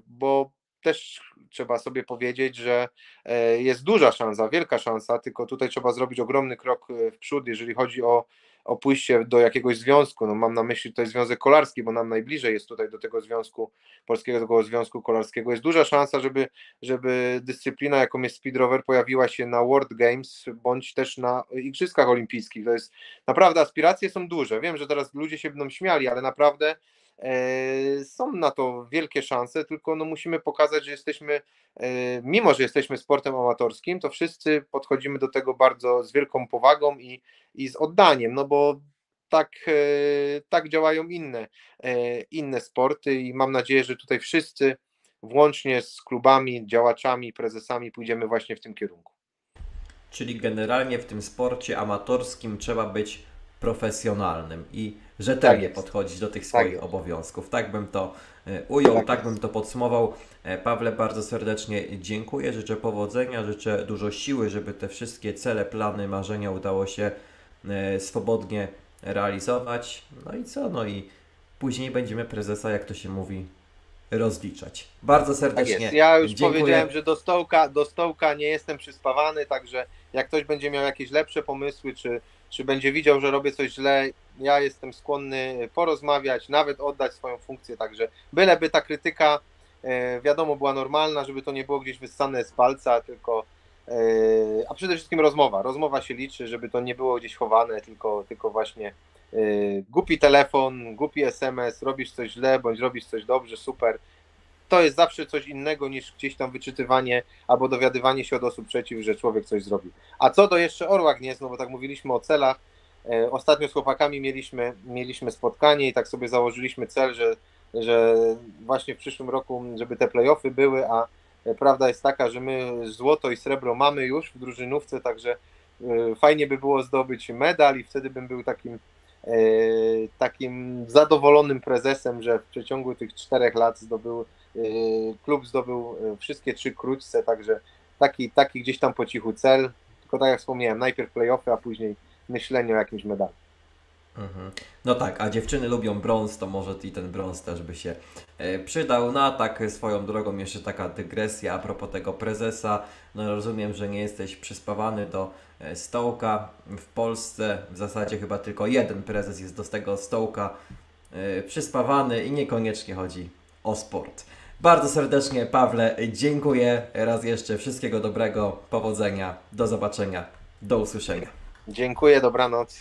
bo też trzeba sobie powiedzieć, że e, jest duża szansa, wielka szansa, tylko tutaj trzeba zrobić ogromny krok e, w przód, jeżeli chodzi o, o pójście do jakiegoś związku. No mam na myśli tutaj Związek Kolarski, bo nam najbliżej jest tutaj do tego związku, Polskiego tego Związku Kolarskiego. Jest duża szansa, żeby, żeby dyscyplina, jaką jest speedrower, pojawiła się na World Games, bądź też na Igrzyskach Olimpijskich. To jest naprawdę, aspiracje są duże. Wiem, że teraz ludzie się będą śmiali, ale naprawdę są na to wielkie szanse, tylko no musimy pokazać, że jesteśmy, e, mimo że jesteśmy sportem amatorskim, to wszyscy podchodzimy do tego bardzo z wielką powagą i, i z oddaniem, no bo tak, e, tak działają inne, inne sporty i mam nadzieję, że tutaj wszyscy, włącznie z klubami, działaczami, prezesami, pójdziemy właśnie w tym kierunku. Czyli generalnie w tym sporcie amatorskim trzeba być profesjonalnym i rzetelnie Tak podchodzić do tych Tak swoich jest. obowiązków. Tak bym to e, ujął, Tak tak, bym to podsumował. E, Pawle, bardzo serdecznie dziękuję, życzę powodzenia, życzę dużo siły, żeby te wszystkie cele, plany, marzenia udało się e, swobodnie realizować. No i co? No i później będziemy prezesa, jak to się mówi, rozliczać. Bardzo Tak serdecznie jest. Ja już dziękuję. powiedziałem, że do stołka, do stołka nie jestem przyspawany, także jak ktoś będzie miał jakieś lepsze pomysły, czy, czy będzie widział, że robię coś źle, ja jestem skłonny porozmawiać, nawet oddać swoją funkcję, także byleby ta krytyka e, wiadomo była normalna, żeby to nie było gdzieś wyssane z palca, tylko e, a przede wszystkim rozmowa. Rozmowa się liczy, żeby to nie było gdzieś chowane, tylko, tylko właśnie e, głupi telefon, głupi SMS, robisz coś źle, bądź robisz coś dobrze, super. To jest zawsze coś innego niż gdzieś tam wyczytywanie albo dowiadywanie się od osób przeciw, że człowiek coś zrobił. A co do jeszcze Orła Gniezno, bo tak mówiliśmy o celach, e, ostatnio z chłopakami mieliśmy, mieliśmy spotkanie i tak sobie założyliśmy cel, że, że właśnie w przyszłym roku, żeby te playoffy były, a prawda jest taka, że my złoto i srebro mamy już w drużynówce, także e, fajnie by było zdobyć medal i wtedy bym był takim e, takim zadowolonym prezesem, że w przeciągu tych czterech lat zdobył klub zdobył e, wszystkie trzy krótce, także taki, taki gdzieś tam po cichu cel, tylko tak jak wspomniałem, najpierw playoffy, a później myślenie o jakimś medalu. Mhm. No tak, a dziewczyny lubią brąz, to może i ten brąz też by się e, przydał. No a tak swoją drogą jeszcze taka dygresja a propos tego prezesa. No rozumiem, że nie jesteś przyspawany do e, stołka. W Polsce w zasadzie chyba tylko jeden prezes jest do tego stołka e, przyspawany i niekoniecznie chodzi o sport. Bardzo serdecznie Pawle dziękuję raz jeszcze. Wszystkiego dobrego, powodzenia, do zobaczenia, do usłyszenia. Dziękuję, dobranoc.